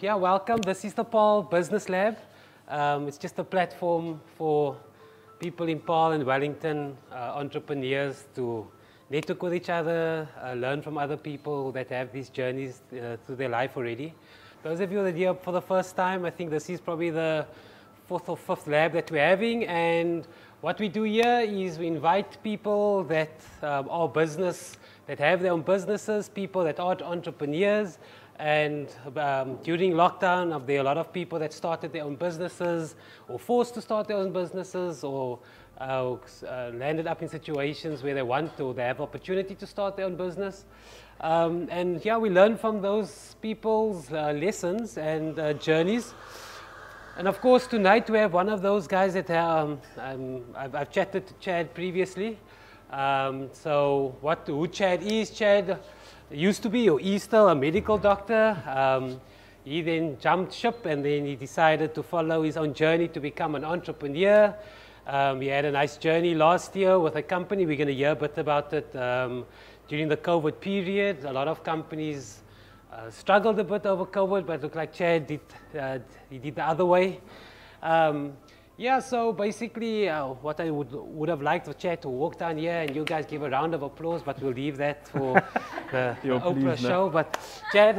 Yeah, welcome. This is the Paarl Business Lab. Um, it's just a platform for people in Paarl and Wellington, uh, entrepreneurs to network with each other, uh, learn from other people that have these journeys uh, through their life already. Those of you that are here for the first time, I think this is probably the fourth or fifth lab that we're having. And what we do here is we invite people that um, are business, that have their own businesses, people that are entrepreneurs, and um, during lockdown, there are a lot of people that started their own businesses or forced to start their own businesses or uh, uh, landed up in situations where they want to, they have opportunity to start their own business. Um, and yeah, we learn from those people's uh, lessons and uh, journeys. And of course, tonight we have one of those guys that um, um I've, I've, chatted to Chad previously. Um, so what who Chad is, Chad used to be, or is still a medical doctor. Um, he then jumped ship and then he decided to follow his own journey to become an entrepreneur. Um, he had a nice journey last year with a company. We're going to hear a bit about it um, during the COVID period. A lot of companies uh, struggled a bit over COVID, but it looked like Chad did, uh, he did the other way. Um, yeah, so basically, uh, what I would, would have liked for Chad to walk down here and you guys give a round of applause, but we'll leave that for the, the Oprah please, show. No. But Chad,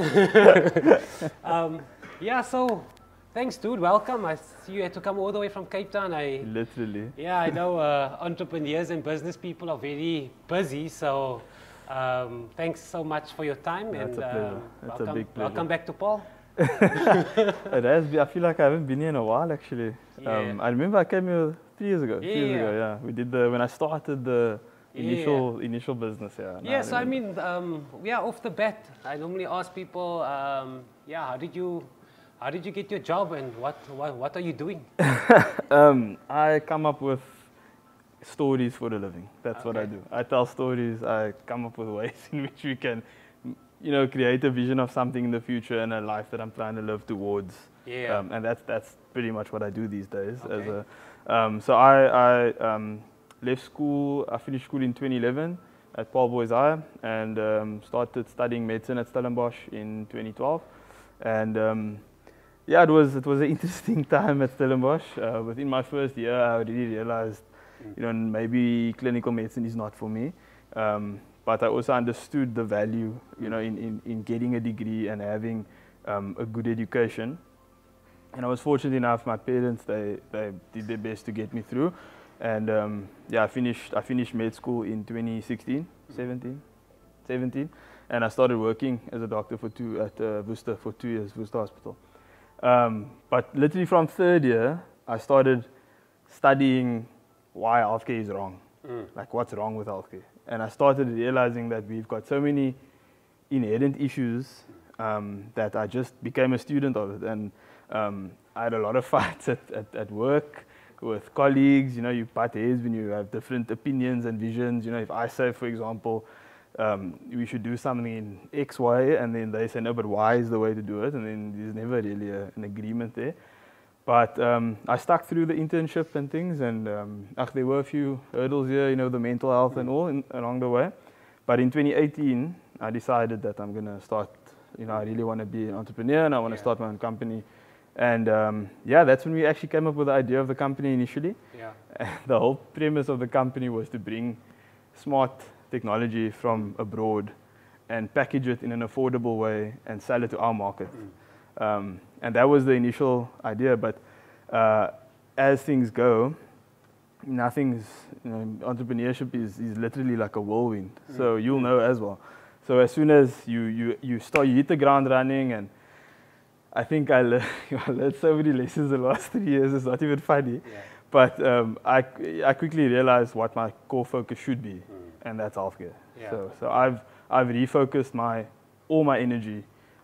um, yeah, so thanks, dude. Welcome. I see you had to come all the way from Cape Town. I literally. Yeah, I know uh, entrepreneurs and business people are very busy, so um, thanks so much for your time. That's and a pleasure. That's welcome, a big pleasure. Welcome back to Paarl. it has. Been, I feel like I haven't been here in a while actually. Yeah. Um, I remember I came here three years ago. Yeah. years ago, yeah. We did the when I started the initial yeah. initial business. Yeah. No, yes, I, I mean, um, yeah. Off the bat, I normally ask people, um, yeah, how did you, how did you get your job, and what what, what are you doing? um, I come up with stories for the living. That's okay. what I do. I tell stories. I come up with ways in which we can you know, create a vision of something in the future and a life that I'm trying to live towards. Yeah. Um, and that's that's pretty much what I do these days. Okay. As a, um, so I, I um, left school. I finished school in 2011 at Paarl Boys High and um, started studying medicine at Stellenbosch in 2012. And um, yeah, it was it was an interesting time at Stellenbosch. Uh, within my first year, I really realized. You know, maybe clinical medicine is not for me. Um, but I also understood the value, you know, in, in, in getting a degree and having um, a good education. And I was fortunate enough, my parents, they, they did their best to get me through. And um, yeah, I finished, I finished med school in 2016, 17, 17. And I started working as a doctor for two, at uh, Worcester for two years, Worcester Hospital. Um, but literally from third year, I started studying why healthcare is wrong. Mm. Like what's wrong with healthcare? And I started realizing that we've got so many inherent issues um, that I just became a student of it. And um, I had a lot of fights at, at, at, work with colleagues. You know, you butt heads when you have different opinions and visions. You know, if I say, for example, um, we should do something in X, Y, and then they say, no, but Y is the way to do it. And then there's never really a, an agreement there. But um, I stuck through the internship and things, and um, ach, there were a few hurdles here, you know, the mental health and all in, along the way. But in 2018, I decided that I'm going to start, you know, I really want to be an entrepreneur and I want to yeah. start my own company. And um, yeah, that's when we actually came up with the idea of the company initially. Yeah. the whole premise of the company was to bring smart technology from abroad and package it in an affordable way and sell it to our market. Mm. Um, and that was the initial idea. But uh, as things go, nothing's, you know, entrepreneurship is, is literally like a whirlwind. Mm. So you'll know as well. So as soon as you, you, you start, you hit the ground running and I think I, le- I learned so many lessons the last three years. It's not even funny. Yeah. But um, I, I quickly realized what my core focus should be, mm. and that's healthcare. Yeah. So, so I've, I've refocused my, all my energy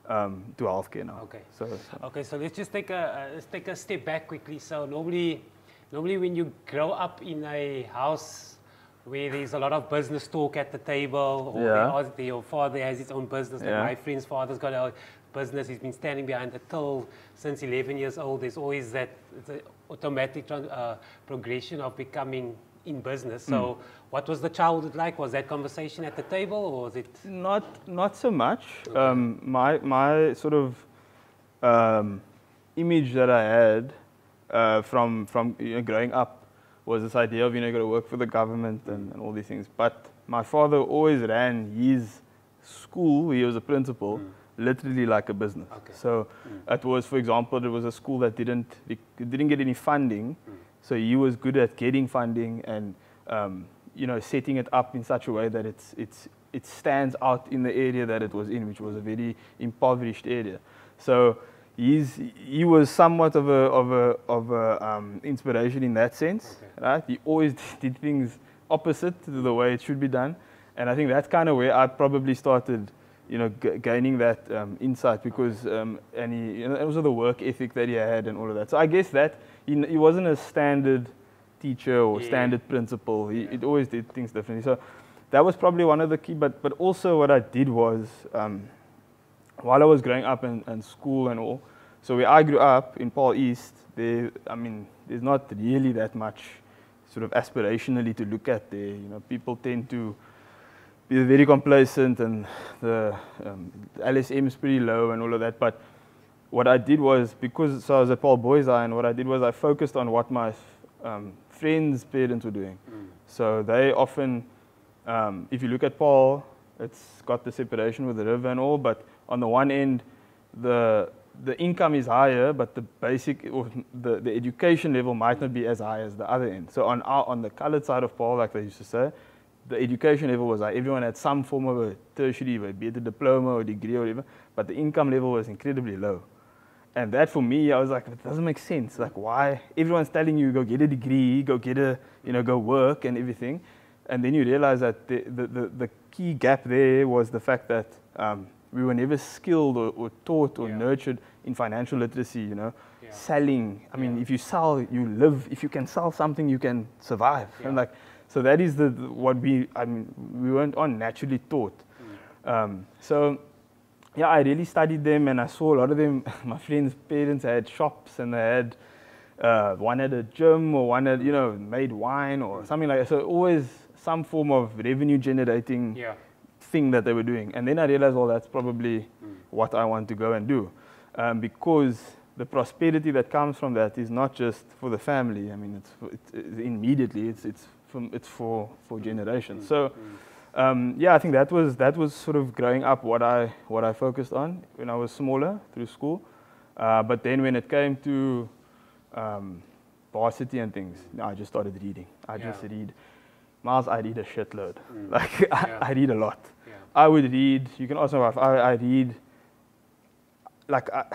um, to healthcare now. Okay. So, okay, so let's just take a uh, let's take a step back quickly. So normally, normally when you grow up in a house where there's a lot of business talk at the table, or yeah. your father has his own business, yeah. my friend's father's got a business, he's been standing behind the till since 11 years old. There's always that automatic uh, progression of becoming in business. So, mm. What was the childhood like? Was that conversation at the table, or was it? Not, not so much. Okay. Um, my, my sort of um, image that I had uh, from from you know, growing up was this idea of you know you got to work for the government and, and, all these things. But my father always ran his school. He was a principal. Mm literally like a business. Okay. So mm. it was, for example, there was a school that didn't didn't get any funding, mm. so he was good at getting funding and um, you know setting it up in such a way that it's it's it stands out in the area that it was in, which was a very impoverished area. So he's he was somewhat of a of a of a um, inspiration in that sense, okay. right? He always did things opposite to the way it should be done, and I think that's kind of where I probably started you know, gaining that um, insight because, um, and he, you know, also the work ethic that he had and all of that. So I guess that he, he wasn't a standard teacher or yeah. standard principal. He, yeah. always did things differently. So that was probably one of the key. But but also what I did was um, while I was growing up in, in school and all. So where I grew up in Paarl East, there, I mean, there's not really that much sort of aspirationally to look at there. You know, people tend to be very complacent and the, um, LSM is pretty low and all of that. But what I did was, because so I was at Paarl Boys and what I did was I focused on what my um, friends' parents were doing. Mm. So they often, um, if you look at Paarl, it's got the separation with the river and all, but on the one end, the the income is higher, but the basic or the, the education level might not be as high as the other end. So on our, on the colored side of Paarl, like they used to say, the education level was like everyone had some form of a tertiary, be it a diploma or degree or whatever, but the income level was incredibly low. And that for me, I was like, it doesn't make sense. Like, why? Everyone's telling you, go get a degree, go get a, you know, go work and everything. And then you realize that the, the, the, the key gap there was the fact that um, we were never skilled or, or taught or yeah. nurtured in financial literacy, you know. Yeah. Selling, I mean, yeah. if you sell, you live. If you can sell something, you can survive. And like, so that is the what we I mean we weren't on naturally taught. Mm. Um, so yeah, I really studied them, and I saw a lot of them. My friends' parents had shops, and they had uh, one had a gym, or one had you know made wine or mm. something like that. So always some form of revenue generating yeah. thing that they were doing. And then I realized, well, that's probably mm. what I want to go and do, um, because the prosperity that comes from that is not just for the family. I mean, it's, it's, it's immediately it's it's from, it's for, for generations. So, um, yeah, I think that was, that was sort of growing up what I, what I focused on when I was smaller through school. Uh, but then when it came to um, varsity and things, I just started reading. I yeah. just read. Miles, I read a shitload. Mm. Like, yeah. I, I, read a lot. Yeah. I would read, you can ask also, I, I read, like, I,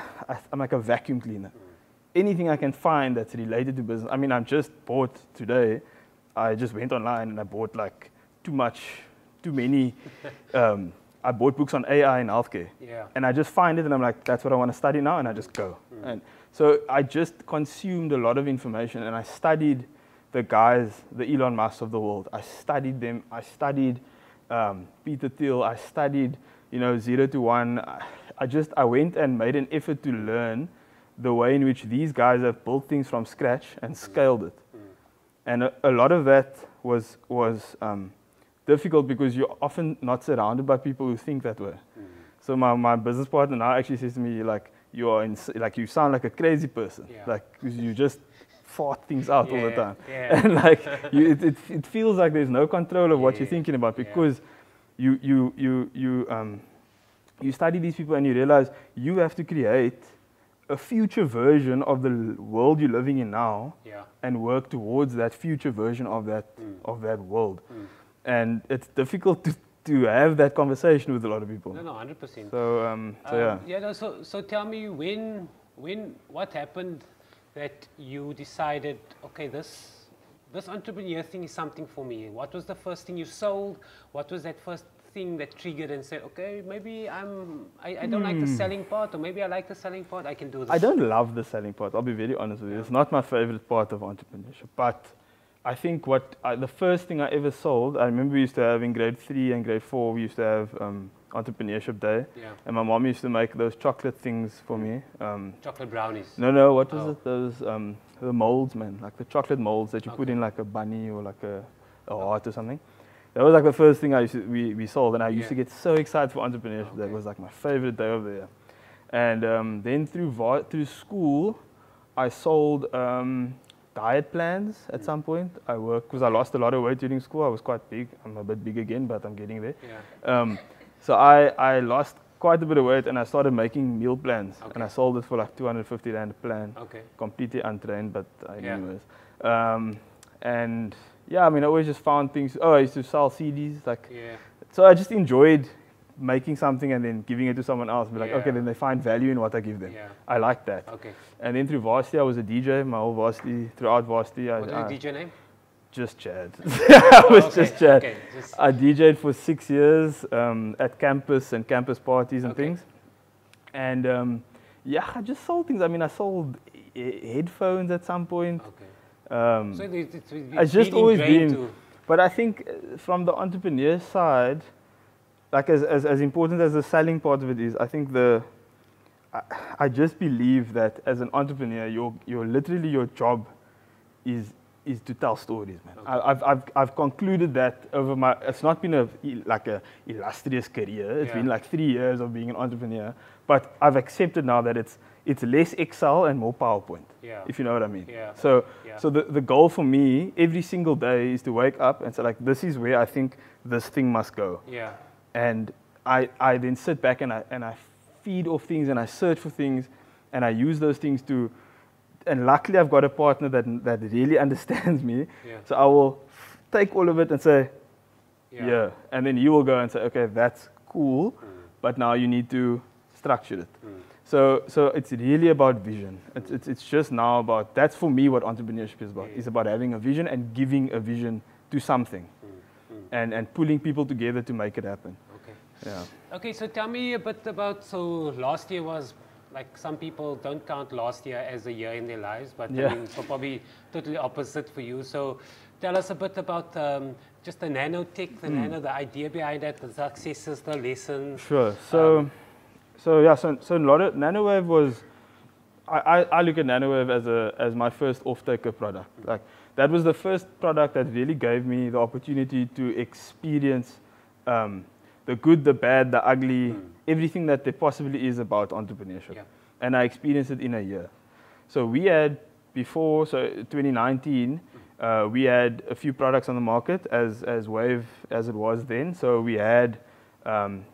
am like a vacuum cleaner. Mm. Anything I can find that's related to business. I mean, I'm just bought today I just went online and I bought like too much, too many. Um, I bought books on AI and healthcare. Yeah. And I just find it and I'm like, that's what I want to study now, and I just go. Mm. And so I just consumed a lot of information and I studied the guys, the Elon Musk of the world. I studied them. I studied um, Peter Thiel. I studied, you know, zero to one. I just I went and made an effort to learn the way in which these guys have built things from scratch and scaled it. And a, a lot of that was, was um, difficult because you're often not surrounded by people who think that way. Mm. So my, my business partner now actually says to me, like, you are in, like you sound like a crazy person. Yeah. Like you just fart things out yeah, all the time. Yeah. And like you, it, it, it, feels like there's no control of what you're thinking about because you, you, you, you, um, you study these people and you realize you have to create a future version of the world you're living in now and work towards that future version of that mm. of that world. Mm. And it's difficult to, to have that conversation with a lot of people. No, no, hundred percent. So, um, so um, yeah. Yeah. No, so, so tell me when, when, what happened that you decided, okay, this, this entrepreneur thing is something for me. What was the first thing you sold? What was that first thing that triggered and said, okay, maybe I'm, I, I don't mm. like the hmm. selling part, or maybe I like the selling part, I can do this? I don't love the selling part, I'll be very honest with you. Yeah. It's not my favorite part of entrepreneurship. But I think what, I, the first thing I ever sold, I remember we used to have in grade three and grade four, we used to have um, entrepreneurship day. Yeah. And my mom used to make those chocolate things for me. Um, chocolate brownies? No, no, what was oh. it? Those um, the molds, man, like the chocolate molds that you put in like a bunny or like a, a heart or something. That was like the first thing I used to, we, we sold, and I used to get so excited for entrepreneurship. That Okay. was like my favorite day of the year. And um, then through through school, I sold um, diet plans at some point. I work because I lost a lot of weight during school. I was quite big. I'm a bit big again, but I'm getting there. Yeah. Um, so I, I lost quite a bit of weight and I started making meal plans. And I sold it for like 250 rand a plan. Okay. Completely untrained, but uh, Yeah. anyways. Um, and yeah, I mean, I always just found things. Oh, I used to sell CDs. Like, Yeah. so I just enjoyed making something and then giving it to someone else. Be like, okay, then they find value in what I give them. Yeah. I like that. Okay. And then through varsity, I was a DJ. My whole varsity, throughout varsity, I, What I was the DJ name? just Chad. I was Oh, okay. just Chad. Okay. Just, I DJed for six years um, at campus and campus parties and Okay. things. And um, yeah, I just sold things. I mean, I sold he- headphones at some point. okay. Um, So it's, it's, it's It's just always been- to- but I think uh, from the entrepreneur side, like as, as, as important as the selling part of it is, I think the I, I just believe that as an entrepreneur, your your literally your job is is to tell stories, man. Okay. I, I've, I've I've concluded that over my. It's not been a like a illustrious career. It's Yeah. been like three years of being an entrepreneur, but I've accepted now that it's it's less Excel and more PowerPoint. Yeah. If you know what I mean. Yeah. So Yeah. so the, the goal for me every single day is to wake up and say like this is where I think this thing must go. Yeah. And I, I then sit back and I and I feed off things and I search for things and I use those things to and luckily I've got a partner that that really understands me. Yeah. So I will take all of it and say, Yeah. yeah. And then you will go and say, okay, that's cool, Mm. but now you need to structure it. Mm. So, so it's really about vision. It's, it's, it's just now about, that's for me what entrepreneurship is about. Yeah. It's about having a vision and giving a vision to something. And, and pulling people together to make it happen. Okay. Yeah. Okay, so tell me a bit about, so last year was, like some people don't count last year as a year in their lives, but Yeah. I mean, so probably totally opposite for you. So tell us a bit about um, just the nanotech, the Hmm. nano, the idea behind that, the successes, the lessons. Sure. So, so yeah. So, so Nano- NanoWave was. I, I, I look at NanoWave as a as my first off-taker product. Like that was the first product that really gave me the opportunity to experience um, the good, the bad, the ugly, Mm. everything that there possibly is about entrepreneurship. Yeah. And I experienced it in a year. So we had before, so 2019, uh, we had a few products on the market as as Wave as it was then. So we had. Um,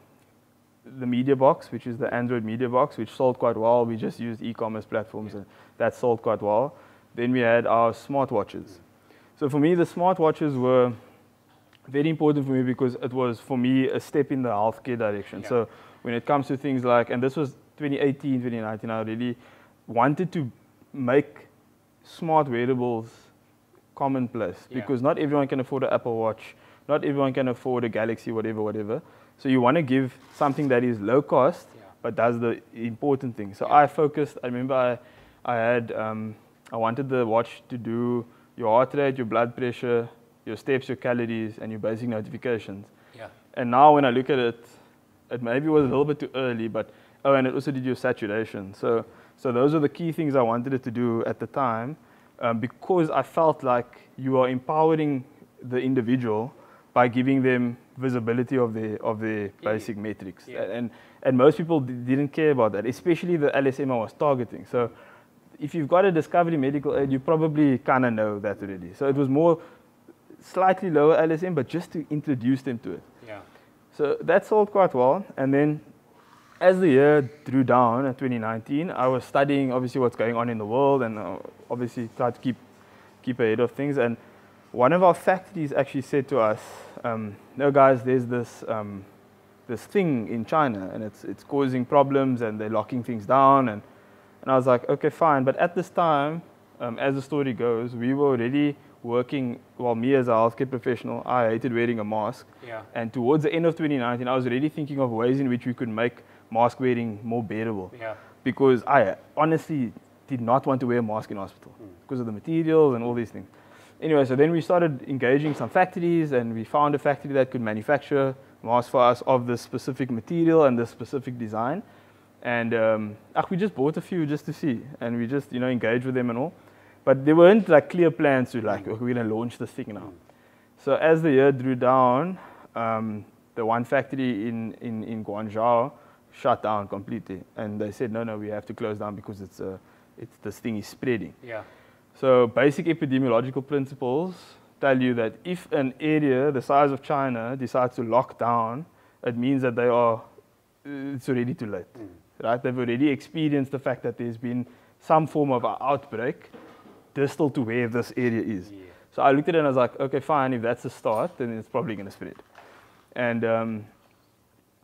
the media box, which is the Android media box, which sold quite well. We just used e-commerce platforms, Yeah. and that sold quite well. Then we had our smartwatches. So for me, the smartwatches were very important for me because it was for me a step in the healthcare direction. Yeah. So when it comes to things like, and this was 2018, 2019, I really wanted to make smart wearables commonplace Yeah. because not everyone can afford an Apple Watch, not everyone can afford a Galaxy, whatever, whatever. So you want to give something that is low cost, Yeah. but does the important thing. So. I focused. I remember I, I had, um, I wanted the watch to do your heart rate, your blood pressure, your steps, your calories, and your basic notifications. Yeah. And now when I look at it, it maybe was a little bit too early, but oh, and it also did your saturation. So, so those are the key things I wanted it to do at the time, um, because I felt like you are empowering the individual by giving them visibility of the of their Yeah. basic metrics, Yeah. and and most people didn't care about that, especially the LSM I was targeting. So. If you've got a Discovery Medical Aid, you probably kind of know that already. So it was more slightly lower LSM, but just to introduce them to it. Yeah. So that sold quite well. And then as the year drew down in 2019, I was studying obviously what's going on in the world and uh, obviously tried to keep, keep ahead of things. And one of our faculties actually said to us, um, no guys, there's this, um, this thing in China and it's, it's causing problems and they're locking things down. And, and I was like, okay, fine. But at this time, um, as the story goes, we were already working, well, me as a healthcare professional, I hated wearing a mask. Yeah. And towards the end of 2019, I was already thinking of ways in which we could make mask wearing more bearable. Yeah. Because I honestly did not want to wear a mask in hospital Mm. because of the materials and all these things. Anyway, so then we started engaging some factories and we found a factory that could manufacture masks for us of this specific material and this specific design. And um, ach, we just bought a few just to see and we just, you know, engaged with them and all. But there weren't like clear plans to like, okay, we're gonna launch this thing now. So as the year drew down, um, the one factory in, in, in Guangzhou shut down completely. And they said, no, no, we have to close down because it's, uh, it's, this thing is spreading. Yeah. So basic epidemiological principles tell you that if an area the size of China decides to lock down, it means that they are, it's already too late, Mm. Right? They've already experienced the fact that there's been some form of outbreak distal to where this area is. Yeah. So I looked at it and I was like, okay, fine, if that's the start, then it's probably going to spread. And um,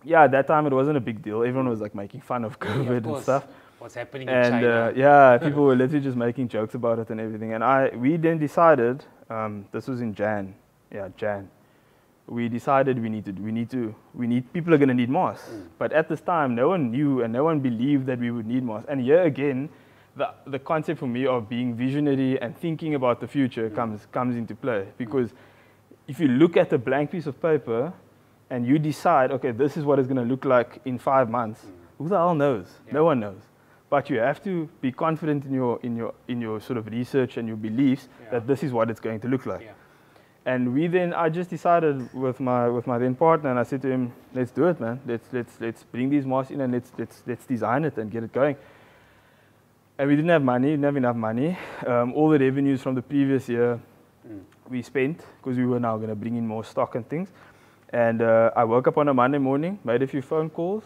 yeah, at that time it wasn't a big deal. Everyone was like making fun of Yeah, COVID of and stuff. What's happening in And China? uh, yeah, people were literally just making jokes about it and everything. And I, we then decided, um, this was in Jan, yeah, Jan. We decided we need to, we need to, we need, people are going to need masks. Mm. But at this time, no one knew and no one believed that we would need masks. And here again, the, the concept for me of being visionary and thinking about the future Mm. comes, comes into play. Because if you look at a blank piece of paper and you decide, okay, this is what it's going to look like in five months, who the hell knows? Yeah. No one knows. But you have to be confident in your, in your, in your sort of research and your beliefs Yeah. that this is what it's going to look like. yeah. And we then, I just decided with my, with my then partner, and I said to him, let's do it, man. Let's, let's, let's bring these masks in and let's, let's, let's design it and get it going. And we didn't have money, didn't have enough money. Um, all the revenues from the previous year Mm. we spent because we were now going to bring in more stock and things. And uh, I woke up on a Monday morning, made a few phone calls,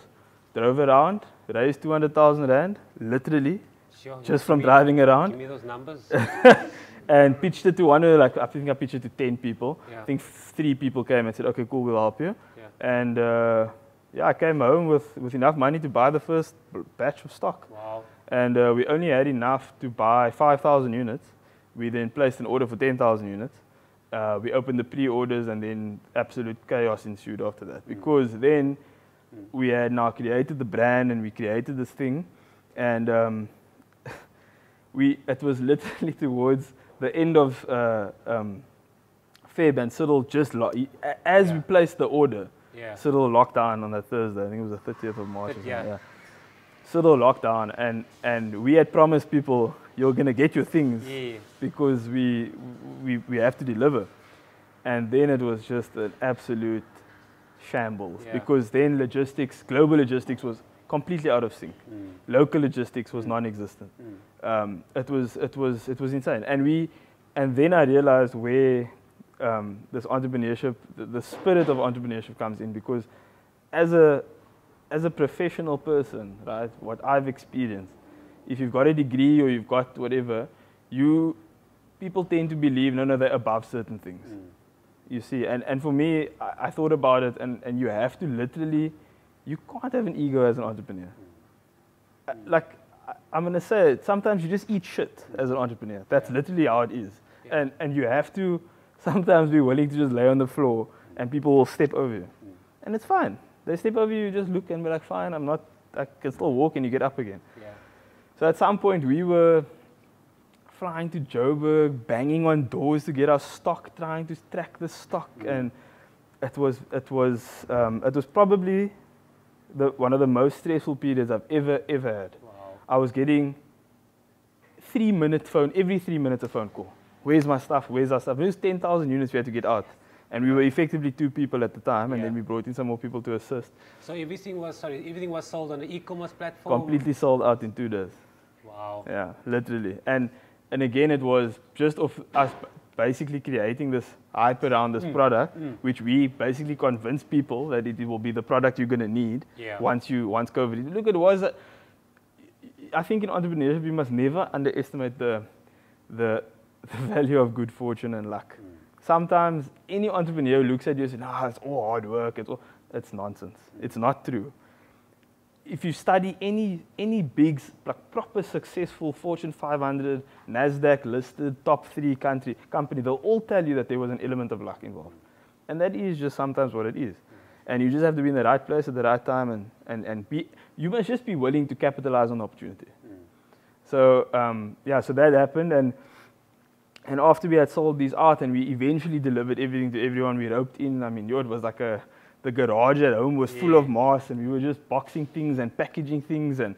drove around, raised 200,000 Rand, literally, Sure. just from me- driving around Give me those numbers. and pitched it to one of the, like I think I pitched it to ten people. Yeah. I think three people came and said, "Okay, cool, we'll help you." Yeah. And uh, yeah, I came home with, with enough money to buy the first batch of stock, Wow. and uh, we only had enough to buy five thousand units. We then placed an order for ten thousand units. Uh, we opened the pre-orders, and then absolute chaos ensued after that Mm. because then Mm. we had now created the brand and we created this thing, and um, we it was literally towards the end of uh, um, Feb and Cyril just lo- he- a- as we placed the order, Yeah. Cyril locked down on that Thursday. I think it was the 30th of March. something, yeah. Cyril locked down, and and we had promised people you're gonna get your things Yeah. because we, we, we have to deliver. And then it was just an absolute shambles Yeah. because then logistics, global logistics was completely out of sync. Mm. Local logistics was Mm. non-existent. Mm. Um, it was it was it was insane. And we, and then I realized where um, this entrepreneurship, the, the spirit of entrepreneurship comes in because as a as a professional person, right, what I've experienced, if you've got a degree or you've got whatever, you people tend to believe no, no, they're above certain things. Mm. You see, and, and for me, I, I thought about it, and, and you have to literally, you can't have an ego as an entrepreneur. Uh, Like, I'm gonna say it, sometimes you just eat shit as an entrepreneur. That's Yeah. literally how it is. Yeah. And, and you have to sometimes be willing to just lay on the floor, and people will step over you. Mm. And it's fine. They step over you, you just look and be like, fine, I'm not, I can still walk, and you get up again. Yeah. So at some point we were flying to Joburg, banging on doors to get our stock, trying to track the stock, Mm. and it was it was um, it was probably the one of the most stressful periods I've ever ever had. I was getting three minute phone every three minutes a phone call. Where's my stuff? Where's our stuff? It was ten thousand units we had to get out. And we were effectively two people at the time, and Yeah. then we brought in some more people to assist. So everything was sorry, everything was sold on the e-commerce platform. Completely sold out in two days. Wow. Yeah, literally. And and again, it was just of us basically creating this hype around this Mm, product, mm. which we basically convinced people that it will be the product you're going to need Yeah. once you once COVID. Look, it was. A, I think in entrepreneurship, you must never underestimate the the, the value of good fortune and luck. Mm. Sometimes any entrepreneur looks at you and says, "Nah, it's all hard work. It's all." It's nonsense. It's not true if you study any any big like proper successful Fortune 500 Nasdaq listed top three country company, they'll all tell you that there was an element of luck involved, and that is just sometimes what it is. And you just have to be in the right place at the right time, and and and be. You must just be willing to capitalize on the opportunity. Mm. So um, yeah, so that happened, and and after we had sold these out, and we eventually delivered everything to everyone, we roped in. I mean, it was like a the garage at home was full of Yeah. masks, and we were just boxing things and packaging things, and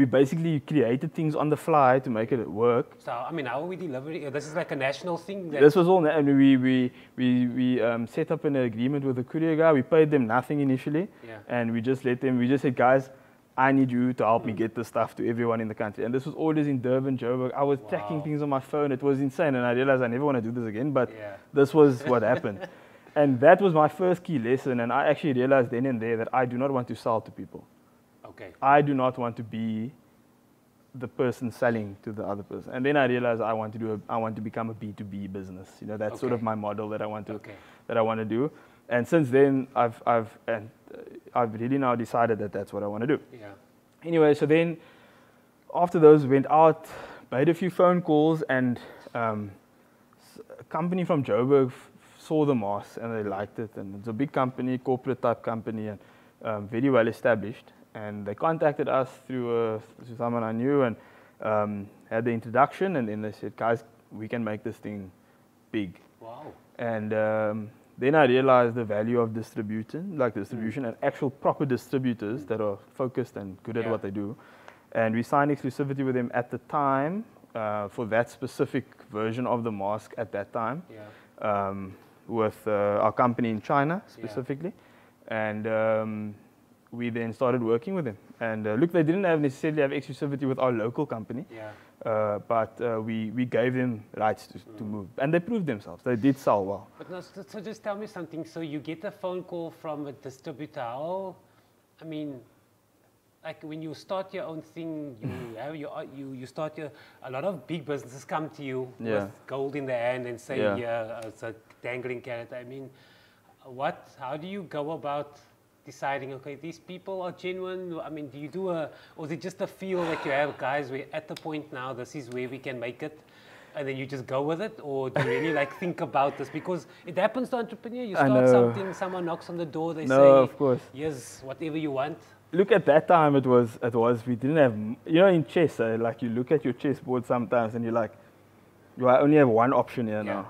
we basically created things on the fly to make it work. So, I mean, how are we delivering? This is like a national thing? This was all, and we, we, we, we um, set up an agreement with the courier guy. We paid them nothing initially. Yeah. And we just let them, we just said, guys, I need you to help me get the stuff to everyone in the country. And this was always in Durban, Joburg. I was tracking things on my phone. It was insane. And I realized I never want to do this again, but Yeah. this was what happened. And that was my first key lesson. And I actually realized then and there that I do not want to sell to people. Okay. I do not want to be the person selling to the other person. And then I realized I want to do a, I want to become a B2B business. You know, that's sort of my model that I want to Okay. that I want to do. And since then, I've I've and uh, I've really now decided that that's what I want to do. Yeah. Anyway, so then after those went out, made a few phone calls, and um, a company from Joburg f- saw the mask and they liked it. And it's a big company, corporate type company, and um, very well established. And they contacted us through, uh, through someone I knew and um, had the introduction. And then they said, guys, we can make this thing big. Wow. And um, then I realized the value of distribution, like distribution and actual proper distributors that are focused and good at Yeah. what they do. And we signed exclusivity with them at the time uh, for that specific version of the mask at that time Yeah. um, with uh, our company in China Yeah. specifically. And um, we then started working with them. And uh, look, they didn't have necessarily have exclusivity with our local company, Yeah. uh, but uh, we, we gave them rights to, to Mm. move. And they proved themselves. They did sell well. But no, so, so just tell me something. So you get a phone call from a distributor. How, I mean, like when you start your own thing, you have your, uh, you, you start your, a lot of big businesses come to you Yeah. with gold in their hand and say, Yeah. yeah, it's a dangling carrot. I mean, what, how do you go about deciding, okay, these people are genuine? I mean, do you do a, or is it just a feel that you have, guys, we're at the point now, this is where we can make it? And then you just go with it, or do you really like think about this? Because it happens to entrepreneur. You start something, someone knocks on the door, they No, say, of course. yes, whatever you want. Look at that time. It was. It was. We didn't have. You know, in chess, eh, like you look at your chessboard sometimes, and you're like, you I only have one option here Yeah. now,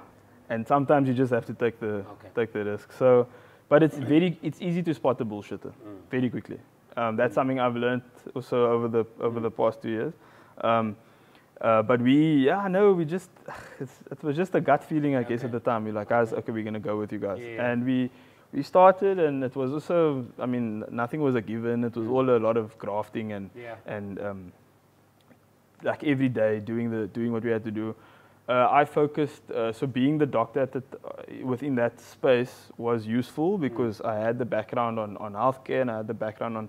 and sometimes you just have to take the Okay. take the risk. So, but it's very. It's easy to spot the bullshitter very quickly. Um, that's something I've learned also over the over the past two years. Um, uh, but we, yeah, no, we just, it's, it was just a gut feeling, I guess, Okay. at the time. We're like, guys, okay, we're gonna go with you guys, Yeah. and we we started, and it was also, I mean, nothing was a given. It was all a lot of grafting and Yeah. and um, like every day doing the doing what we had to do. Uh, I focused, uh, so being the doctor at the uh, within that space was useful because I had the background on, on healthcare and I had the background on,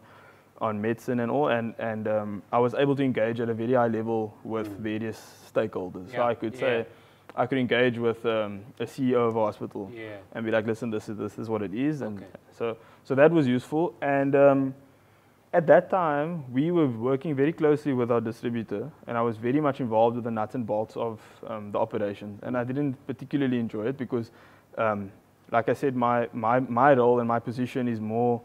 on medicine and all, and, and um, I was able to engage at a very high level with various stakeholders. So I could yeah. say, I could engage with um, a CEO of a hospital Yeah. and be like, listen, this is this is what it is, and Okay. so so that was useful. And um, at that time, we were working very closely with our distributor, and I was very much involved with the nuts and bolts of um, the operation. And I didn't particularly enjoy it because, um, like I said, my my my role and my position is more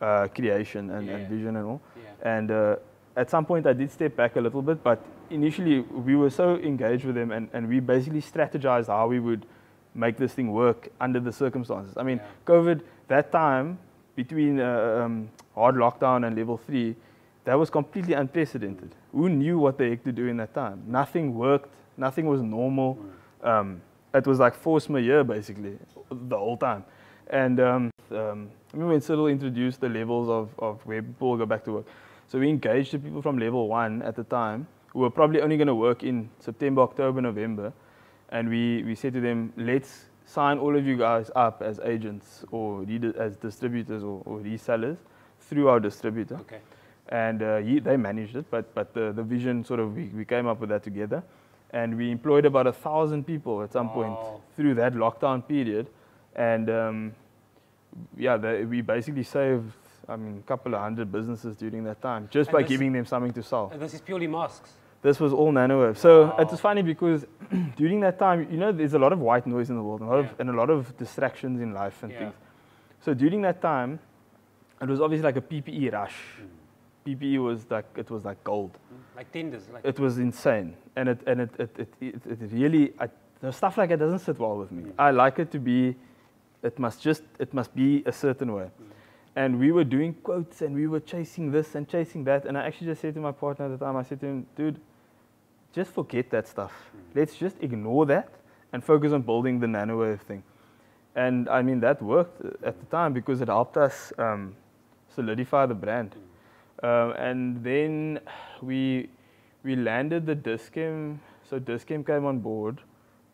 uh, creation and, and vision and all. Yeah. And uh, at some point, I did step back a little bit, but initially, we were so engaged with them, and, and we basically strategized how we would make this thing work under the circumstances. I mean, Yeah. COVID, that time, between uh, um, hard lockdown and level three, that was completely unprecedented. Who knew what the heck to do in that time? Nothing worked, nothing was normal. Um, it was like force majeure, basically, the whole time. And um, um, I remember when Cyril introduced the levels of, of where people go back to work. So we engaged the people from level one at the time who were probably only going to work in September, October, November. And we, we said to them, let's sign all of you guys up as agents or as distributors or, or resellers through our distributor. Okay. And uh, he, they managed it, but, but the, the vision sort of, we, we came up with that together. And we employed about a thousand people at some point through that lockdown period. And um, yeah, they, we basically saved, I mean, a couple of hundred businesses during that time just And by giving them something to sell. And this is purely masks. This was all nanowave. So Wow. it was funny because during that time, you know, there's a lot of white noise in the world, and a lot, Yeah. of, and a lot of distractions in life and Yeah. things. So during that time, it was obviously like a PPE rush. Mm. PPE was like it was like gold. Like tenders. Like, It was insane, and it and it it it, it, it really I, the stuff like that doesn't sit well with me. Mm. I like it to be, it must just it must be a certain way, And we were doing quotes and we were chasing this and chasing that. And I actually just said to my partner at the time, I said to him, dude, just forget that stuff. Let's just ignore that and focus on building the nanowave thing. And I mean, that worked at the time because it helped us um, solidify the brand. Um, and then we, we landed the Dis-Chem, so Dis-Chem came on board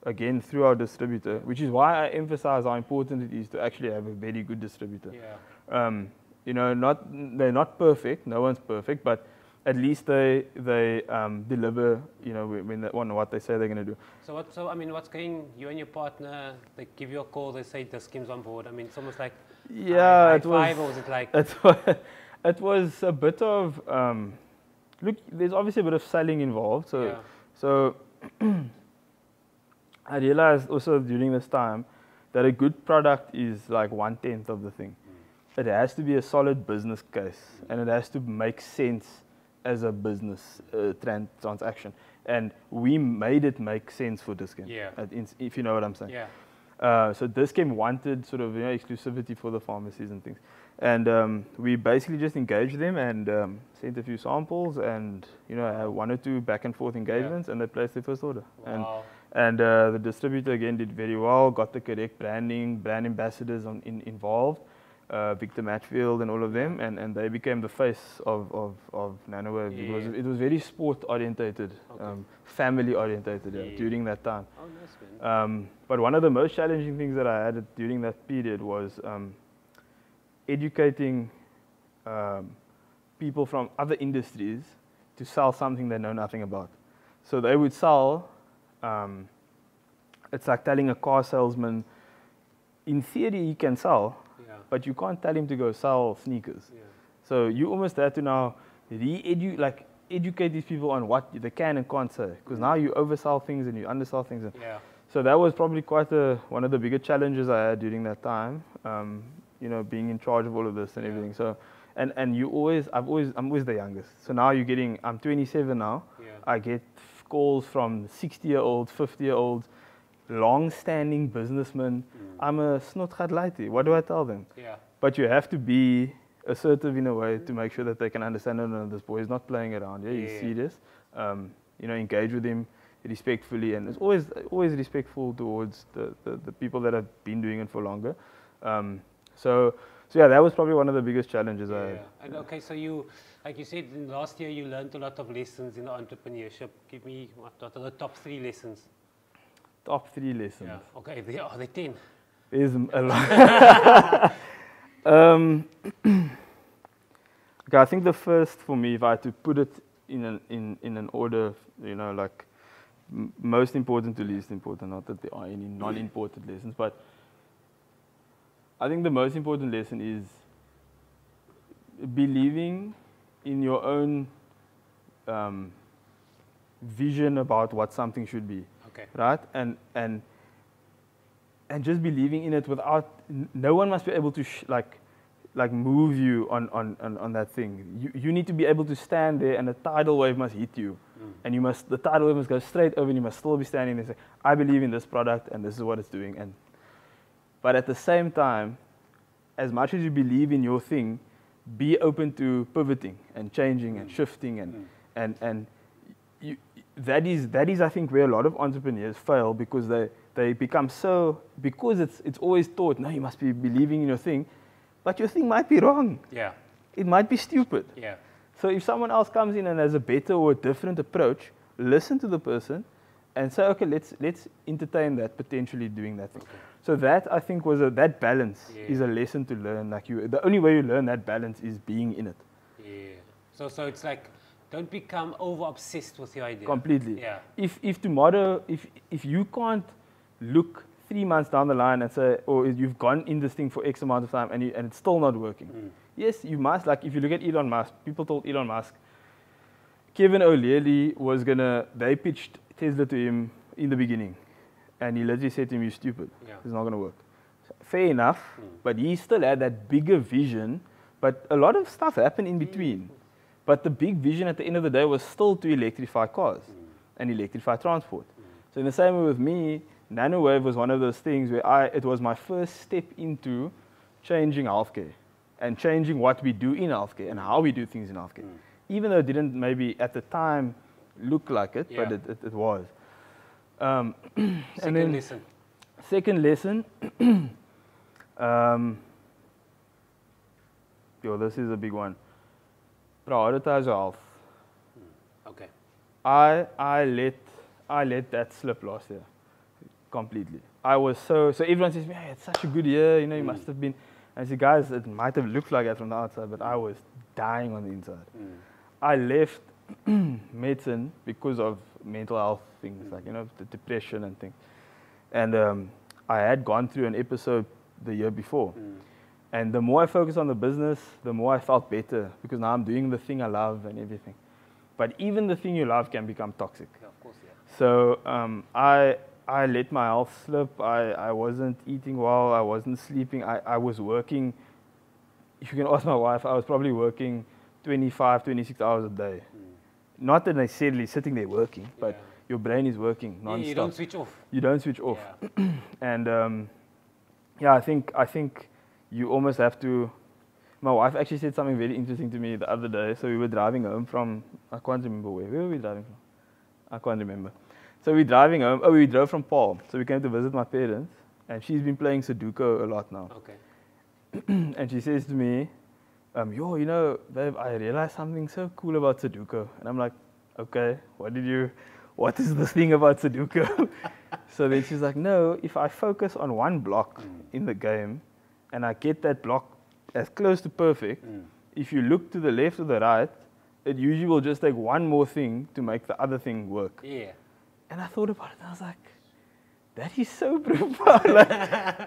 again through our distributor, which is why I emphasize how important it is to actually have a very good distributor. Yeah. Um, you know, not they're not perfect. No one's perfect, but at least they they um, deliver. You know, when they, on what they say they're going to do. So what? So I mean, what's going? You and your partner, they give you a call. They say Dis-Chem's on board. I mean, it's almost like Yeah, high it was. was it like? It was, it was a bit of um, look. There's obviously a bit of selling involved. So yeah. so I realized also during this time that a good product is like one tenth of the thing. It has to be a solid business case and it has to make sense as a business uh, tran- transaction. And we made it make sense for Dis-Chem. Yeah. If you know what I'm saying. Yeah. Uh, so Dis-Chem wanted sort of you know, exclusivity for the pharmacies and things. And um, we basically just engaged them and um, sent a few samples and you know had one or two back and forth engagements and they placed their first order. And, and uh, the distributor again did very well, got the correct branding, brand ambassadors on, in, involved, uh, Victor Matfield and all of them, and, and they became the face of, of, of NanoWave because it was very sport orientated, Okay. um, family orientated yeah, Yeah. during that time. Oh, nice man. Um, but one of the most challenging things that I had during that period was um, educating um, people from other industries to sell something they know nothing about. So they would sell, um, it's like telling a car salesman, in theory, he can sell, yeah. but you can't tell him to go sell sneakers. Yeah. So you almost have to now re-edu like educate these people on what they can and can't say, because now you oversell things and you undersell things. And Yeah. so that was probably quite a, one of the bigger challenges I had during that time. Um, you know, being in charge of all of this and Yeah. everything. So, and and you always, I've always, I'm always the youngest. So now you're getting, I'm 27 now. Yeah. I get calls from 60 year olds, 50 year olds, long-standing businessmen. Mm. I'm a laity. What do I tell them? Yeah. But you have to be assertive in a way to make sure that they can understand, no, no, this boy is not playing around. Yeah, he's Yeah. serious. Um, you know, engage with him respectfully, and it's always always respectful towards the, the, the people that have been doing it for longer. Um, so, so yeah, that was probably one of the biggest challenges I Yeah. had. And okay, so you, like you said, in last year you learned a lot of lessons in entrepreneurship. Give me what, what are the top three lessons? Top three lessons. Yeah. Okay, there are there ten. There's a lot. um, okay, I think the first for me, if I had to put it in an in, in an order, you know, like m- most important to least important. Not that there are any non-important lessons, but I think the most important lesson is believing in your own um, vision about what something should be Okay. right? And and and just believing in it without no one must be able to sh- like like move you on, on, on, on that thing. You, you need to be able to stand there and the tidal wave must hit you. Mm. And you must the tidal wave must go straight over and you must still be standing there and say, I believe in this product and this is what it's doing. And but at the same time, as much as you believe in your thing, be open to pivoting and changing and Mm. shifting and Mm. and and that is that is I think where a lot of entrepreneurs fail because they they become so because it's it's always taught no you must be believing in your thing, but your thing might be wrong. Yeah. It might be stupid. Yeah. So if someone else comes in and has a better or a different approach, listen to the person and say okay let's let's entertain that potentially doing that thing. Okay. So that I think was a that balance Yeah. is a lesson to learn. Like you, the only way you learn that balance is being in it Yeah. So so it's like don't become over obsessed with your idea. completely. Yeah. if if tomorrow if if you can't look three months down the line and say or if you've gone in this thing for x amount of time and you, and it's still not working Mm. yes you must like if you look at elon musk people told elon musk kevin o'leary was gonna they pitched tesla to him in the beginning and he literally said to him you're stupid Yeah. it's not going to work fair enough Mm. but he still had that bigger vision but a lot of stuff happened in between but the big vision at the end of the day was still to electrify cars Mm. and electrify transport. So in the same way with me, NanoWave was one of those things where I it was my first step into changing healthcare. and changing what we do in healthcare and how we do things in healthcare. Mm. Even though it didn't maybe at the time look like it, but it, it, it was. Um, Second then- lesson. Second lesson. um, yo, this is a big one. Prioritize your health. Okay. I I let I let that slip last year completely. I was so so everyone says, "Man, it's such a good year. You know, you Mm. must have been." I said, "Guys, it might have looked like that from the outside, but I was dying on the inside." Mm. I left medicine because of mental health things, like you know, the depression and things. And um, I had gone through an episode the year before, Mm. And the more I focused on the business, the more I felt better because now I'm doing the thing I love and everything. But even the thing you love can become toxic. Yeah, of course, yeah. So um, I I let my health slip. I, I wasn't eating well. I wasn't sleeping. I, I was working. If you can ask my wife, I was probably working 25, 26 hours a day. Mm. Not that necessarily sitting there working, but Yeah. your brain is working non-stop. you don't switch off. You don't switch off. And um, yeah, I think I think you almost have to. My wife actually said something very interesting to me the other day. So we were driving home from I can't remember where. Where were we driving from? I can't remember. So we're driving home. Oh, we drove from Paarl. So we came to visit my parents, and she's been playing Sudoku a lot now. Okay. and she says to me, um, "Yo, you know, babe, I realized something so cool about Sudoku." And I'm like, "Okay, what did you? What is this thing about Sudoku?" so then she's like, "No, if I focus on one block Mm. in the game, and I get that block as close to perfect, Mm. if you look to the left or the right, it usually will just take one more thing to make the other thing work." Yeah. And I thought about it, and I was like, that is so profound. like,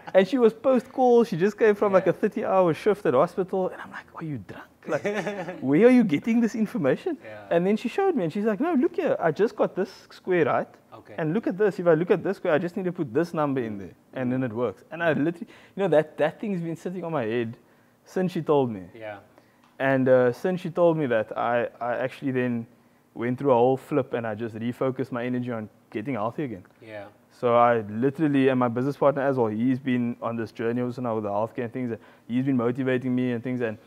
and she was post call. She just came from like a 30 hour shift at the hospital. And I'm like, are you drunk? Like, where are you getting this information? Yeah. And then she showed me, and she's like, no, look here. I just got this square right. Okay. And look at this. If I look at this square, I just need to put this number in there, and then it works. And I literally, you know, that, that thing's been sitting on my head since she told me. yeah. And uh, since she told me that, I, I actually then went through a whole flip and I just refocused my energy on getting healthy again. Yeah. So I literally, and my business partner as well, he's been on this journey also now with the healthcare and things. He's been motivating me and things. And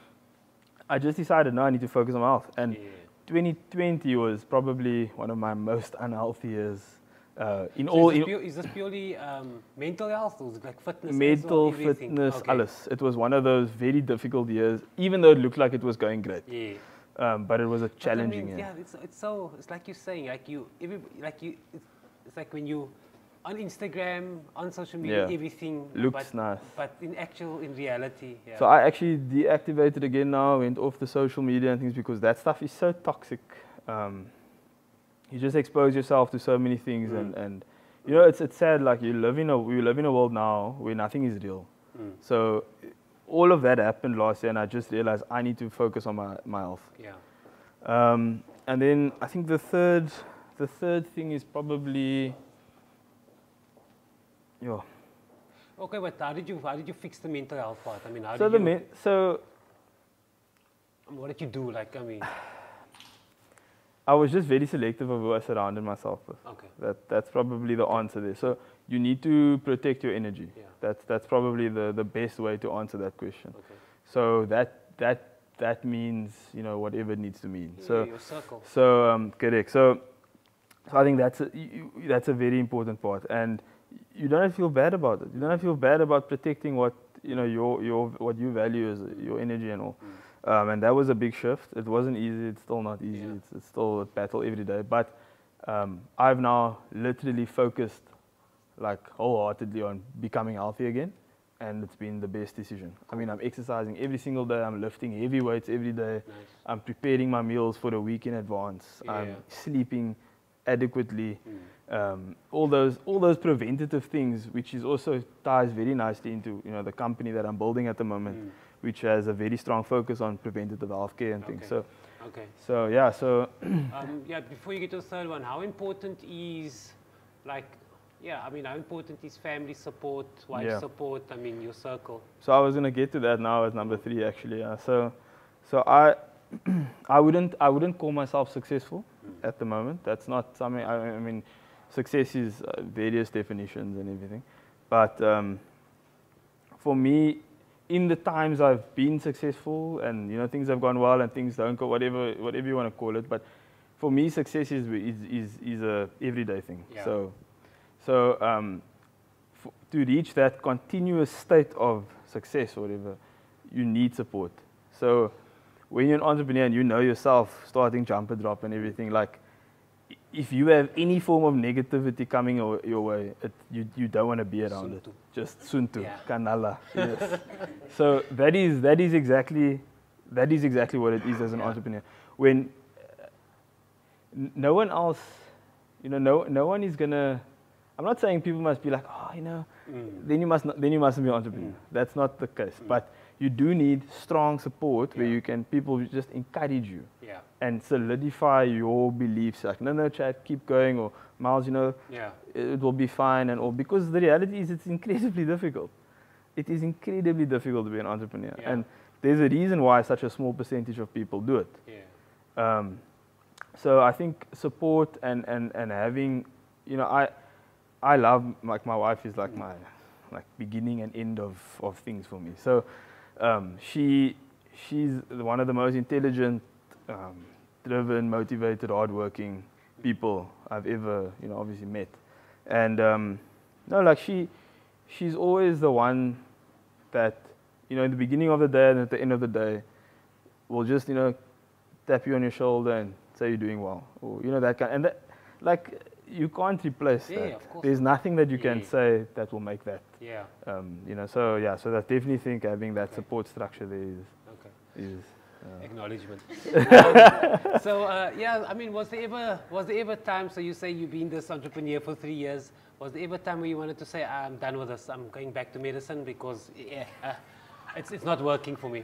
I just decided, no, I need to focus on my health. And yeah. 2020 was probably one of my most unhealthy years uh, in So all, is, this pure, is this purely um, mental health or is it like fitness? mental, fitness, okay. alles. It was one of those very difficult years, even though it looked like it was going great. Yeah. Um, but it was a But I challenging mean, year. Yeah, it's, it's so, it's like you're saying, like you, every, like you, it's, it's like when you, on Instagram, on social media, Yeah. everything Looks but, nice. but in actual, in reality, yeah. So I actually deactivated again now, went off the social media and things because that stuff is so toxic. Um, you just expose yourself to so many things, and, Mm. and you know it's it's sad. Like you live in a we live in a world now where nothing is real. Mm, So all of that happened last year, and I just realized I need to focus on my my health. yeah. Um, and then I think the third the third thing is probably yo. Okay, but how did you, how did you fix the mental health part? I mean, how So did the you, me- so what did you do? Like, I mean, I was just very selective of who I surrounded myself with. okay, That, that's probably the answer there. So you need to protect your energy. yeah, That's, that's probably the, the best way to answer that question. okay. So that, that, that means, you know, whatever it needs to mean. Yeah, So, your circle. so um, correct. So, so I think that's a, that's a very important part. And you don't feel bad about it. You don't feel bad about protecting what, you know, your, your, what you value is your energy and all. Mm. Um, and that was a big shift. It wasn't easy. It's still not easy. Yeah. It's, it's still a battle every day. But um, I've now literally focused like wholeheartedly on becoming healthy again. And it's been the best decision. I mean, I'm exercising every single day. I'm lifting heavy weights every day. Nice. I'm preparing my meals for the week in advance. Yeah. I'm sleeping adequately. Mm. Um, all those all those preventative things, which is also ties very nicely into you know the company that I'm building at the moment Mm. which has a very strong focus on preventative healthcare and things. Okay. So, Okay. so yeah, so um, yeah, before you get to the third one, how important is, like, yeah, I mean, how important is family support, wife Yeah. support, I mean, your circle? so I was gonna get to that now as number three actually. Yeah. So, so I, I wouldn't I wouldn't call myself successful Mm. at the moment. That's not something. I, I mean, success is uh, various definitions and everything, but um, for me, in the times I've been successful and you know things have gone well and things don't go whatever whatever you want to call it, but for me success is is is, is a everyday thing. Yeah. So so um, f- to reach that continuous state of success or whatever, you need support. So when you're an entrepreneur and you know yourself starting jumper drop and everything like if you have any form of negativity coming your, your way, it, you, you don't want to be around it. Just suntu, Yeah. kanala. Yes. so that is that is exactly that is exactly what it is as an Yeah. entrepreneur. When uh, no one else, you know, no no one is gonna. I'm not saying people must be like, oh, you know, Mm. then you must not, then you mustn't be an entrepreneur. That's not the case. But you do need strong support where you can people just encourage you Yeah. and solidify your beliefs. Like, no, no, Chad, keep going, or Miles, you know, Yeah. it will be fine, and all. Because the reality is, it's incredibly difficult. It is incredibly difficult to be an entrepreneur, Yeah. and there's a reason why such a small percentage of people do it. Yeah. Um, so I think support and, and, and having, you know, I I love like my wife is like my like beginning and end of, of things for me. So um, she she's one of the most intelligent, um, driven, motivated, hardworking people I've ever you know obviously met, and um, no like she she's always the one that you know in the beginning of the day and at the end of the day will just you know tap you on your shoulder and say you're doing well, or you know that kind. And that, like you can't replace Yeah, that. There's nothing that you can say that will make that. Yeah. Um, you know, so yeah, so I definitely think having that Okay. support structure there is Okay. is. Uh, Acknowledgement. Um, so uh, yeah, I mean, was there ever was there ever time? So you say you've been this entrepreneur for three years. Was there ever time where you wanted to say, "I'm done with this. I'm going back to medicine because yeah, uh, it's it's not working for me."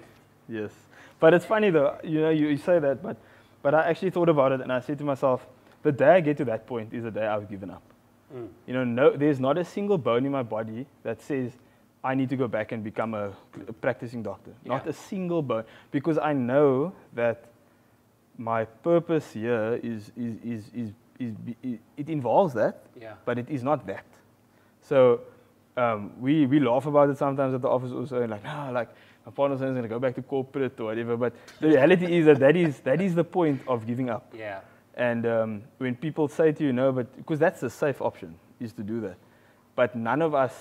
yes, but it's funny though. You know, you, you say that, but but I actually thought about it and I said to myself, the day I get to that point is the day I've given up. Mm. You know, no, there's not a single bone in my body that says I need to go back and become a, a practicing doctor. Not a single bone, because I know that my purpose here is is is is, is, be- it involves that, Yeah. but it is not that. So um, we we laugh about it sometimes at the office also, and like, no, like my partner's going to go back to corporate or whatever. But the reality is that that is that is the point of giving up. Yeah. And um, when people say to you, no, but because that's a safe option, is to do that. But none of us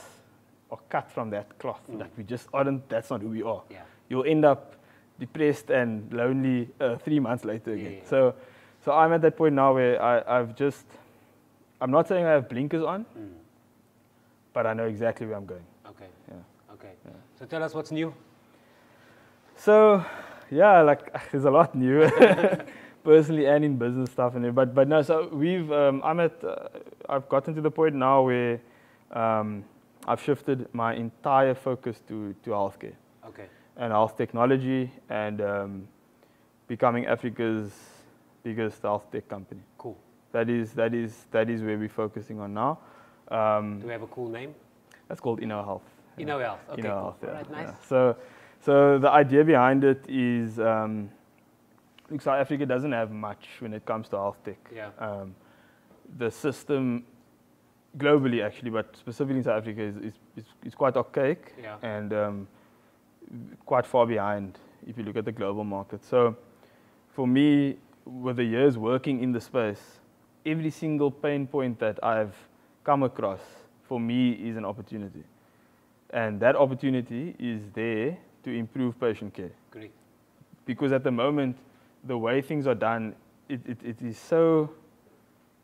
are cut from that cloth. Like we just aren't. That's not who we are. Yeah. You'll end up depressed and lonely uh, three months later again. Yeah. So, so I'm at that point now where I, I've just. I'm not saying I have blinkers on, Mm. but I know exactly where I'm going. Okay. Yeah. Okay. So tell us what's new. So, yeah, like there's a lot new, personally and in business stuff, and but but no. So we've um, I'm at uh, I've gotten to the point now where um, I've shifted my entire focus to to healthcare Okay. and health technology and um, becoming Africa's biggest health tech company. Cool. That is that is that is where we're focusing on now. Um, Do we have a cool name? that's called Inno Health. In our health. Okay. Inno cool. Health, yeah, All right. Nice. yeah. So, so the idea behind it is, um, South Africa doesn't have much when it comes to health tech. Yeah. Um, the system globally, actually, but specifically in South Africa, is, is, is, is quite archaic Yeah. and um, quite far behind if you look at the global market. So, for me, with the years working in the space, every single pain point that I've come across for me is an opportunity. And that opportunity is there to improve patient care. Great. Because at the moment, the way things are done, it, it, it is so,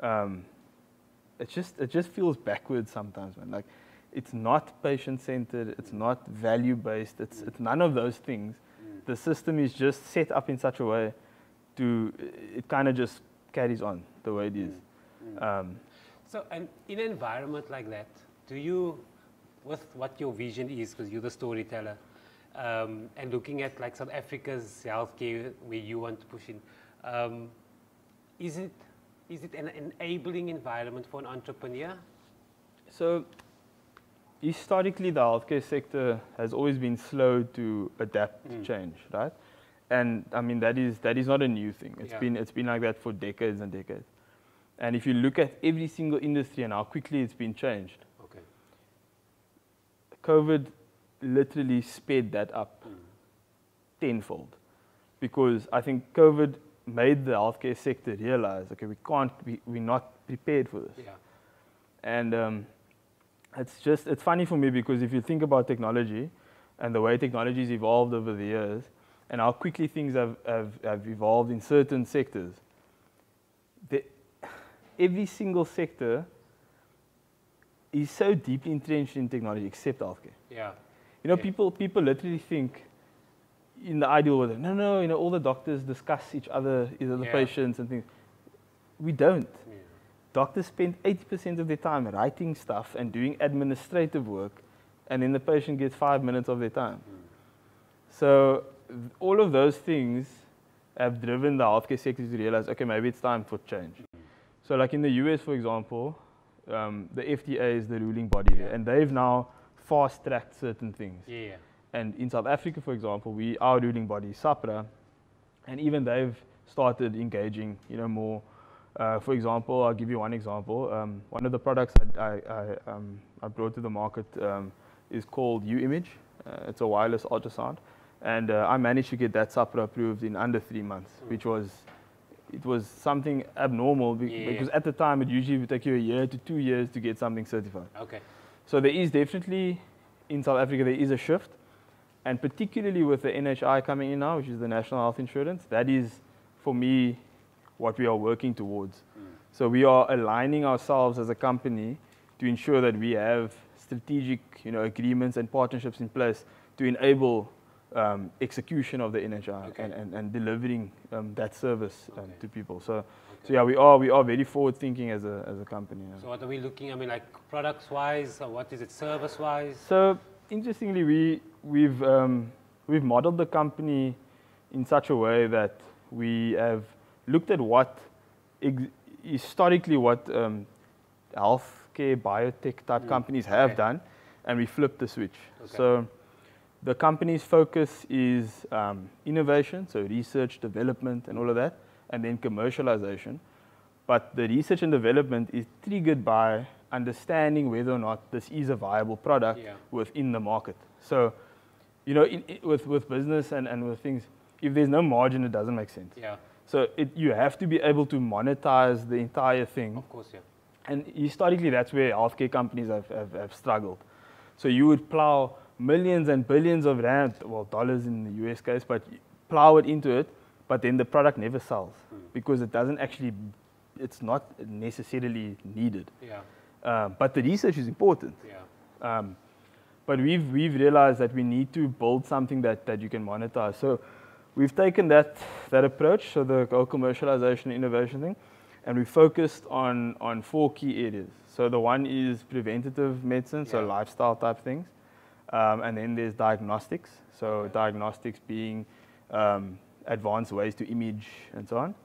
um, it, just, it just feels backwards sometimes, man. Like, it's not patient centered, it's not value based, it's, it's none of those things. The system is just set up in such a way to, it kind of just carries on the way it is. Mm. Um, So, and in an environment like that, do you, with what your vision is, because you're the storyteller, um, and looking at like South Africa's healthcare where you want to push in, um, is it is it an enabling environment for an entrepreneur? So, historically, the healthcare sector has always been slow to adapt Mm. to change, right? And I mean that is that is not a new thing. It's Yeah. been it's been like that for decades and decades. And if you look at every single industry and how quickly it's been changed, Okay. COVID literally sped that up mm. tenfold because I think COVID made the healthcare sector realize, okay, we can't, we, we're not prepared for this. Yeah. And um, it's just, it's funny for me because if you think about technology and the way technology has evolved over the years and how quickly things have, have, have evolved in certain sectors, the, every single sector is so deeply entrenched in technology except healthcare. Yeah. You know, yeah. people, people literally think in the ideal world, no, no, you know, all the doctors discuss each other, either the yeah. patients and things. We don't. Yeah. Doctors spend 80% of their time writing stuff and doing administrative work, and then the patient gets five minutes of their time. Mm. So, all of those things have driven the healthcare sector to realize, okay, maybe it's time for change. Mm. So, like in the US, for example, um, the FDA is the ruling body yeah. there, and they've now fast tracked certain things. Yeah. And in South Africa, for example, we our ruling body SAHPRA, and even they've started engaging, you know, more. Uh, for example, I'll give you one example. Um, one of the products I, I, I, um, I brought to the market um, is called U-Image. Uh, it's a wireless ultrasound, and uh, I managed to get that SAHPRA approved in under three months, mm. which was it was something abnormal be yeah. because at the time it usually would take you a year to two years to get something certified. Okay. So there is definitely in South Africa there is a shift, and particularly with the NHI coming in now, which is the National Health Insurance, that is for me what we are working towards. Mm. So we are aligning ourselves as a company to ensure that we have strategic you know, agreements and partnerships in place to enable um, execution of the NHI okay. and, and, and, delivering um, that service um, okay. to people. So. So yeah, we are we are very forward thinking as a as a company. Yeah. So what are we looking? I mean, like products wise, or what is it service wise? So interestingly, we we've um, we've modeled the company in such a way that we have looked at what historically what um, healthcare biotech type mm. companies have done, and we flipped the switch. So the company's focus is um, innovation, so research, development, and all of that, and then commercialization. But the research and development is triggered by understanding whether or not this is a viable product yeah. within the market. So, you know, in, in, with, with business and, and with things, if there's no margin, it doesn't make sense. Yeah. So it, you have to be able to monetize the entire thing. Of course, yeah. And historically, that's where healthcare companies have, have, have struggled. So you would plow millions and billions of rand, well, dollars in the US case, but plow it into it, but then the product never sells mm. because it doesn't actually, it's not necessarily needed. Yeah. Um, but the research is important. Yeah. Um, but we've, we've realized that we need to build something that, that you can monetize. So we've taken that, that approach, so the whole commercialization innovation thing, and we focused on, on four key areas. So the one is preventative medicine, yeah. so lifestyle type things. Um, and then there's diagnostics. So diagnostics being um, advanced ways to image and so on.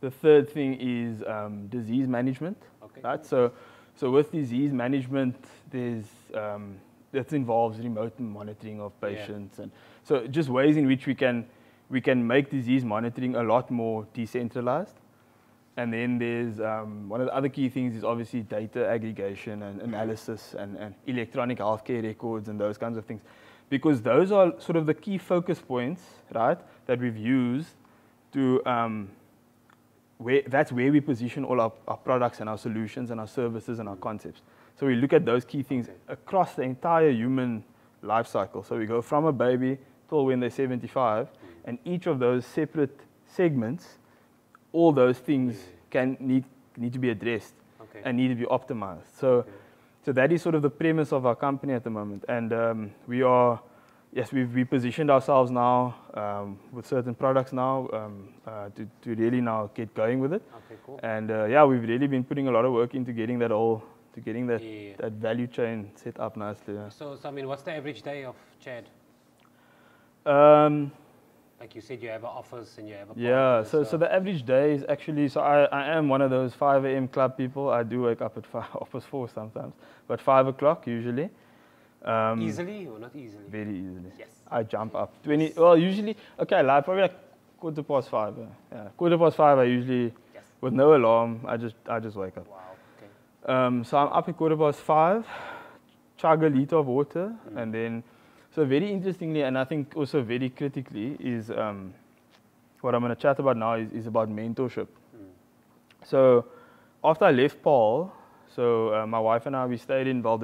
The third thing is um, disease management. Okay. Right? So, so with disease management, there's um, that involves remote monitoring of patients, yeah. and so just ways in which we can we can make disease monitoring a lot more decentralized. And then there's um, one of the other key things is obviously data aggregation and analysis and, and electronic healthcare records and those kinds of things. Because those are sort of the key focus points, right, that we've used to, um, where, that's where we position all our, our products and our solutions and our services and our concepts. So we look at those key things across the entire human life cycle. So we go from a baby till when they're 75, and each of those separate segments all those things can need, need to be addressed okay. and need to be optimized. So, okay. So that is sort of the premise of our company at the moment. And um, we are, yes, we've we positioned ourselves now um, with certain products now um, uh, to, to really now get going with it. Okay, cool. And uh, yeah, we've really been putting a lot of work into getting that all, to getting that, yeah. that value chain set up nicely. Yeah. So, so, I mean, what's the average day of Chad? Um, like you said, you have an office and you have a yeah. So, so the average day is actually so I, I am one of those 5 a.m. club people. I do wake up at five, office four sometimes, but five o'clock usually. Um, easily or not easily? Very easily. Yes. I jump up 20. Well, usually okay, like probably like quarter past five. Yeah, yeah. quarter past five. I usually yes. with no alarm. I just I just wake up. Wow. Okay. Um, so I'm up at quarter past five. chug a liter of water, mm. and then, so very interestingly, and I think also very critically, is um, what I'm going to chat about now is, is about mentorship. Mm. So after I left Paarl, so uh, my wife and I, we stayed in Val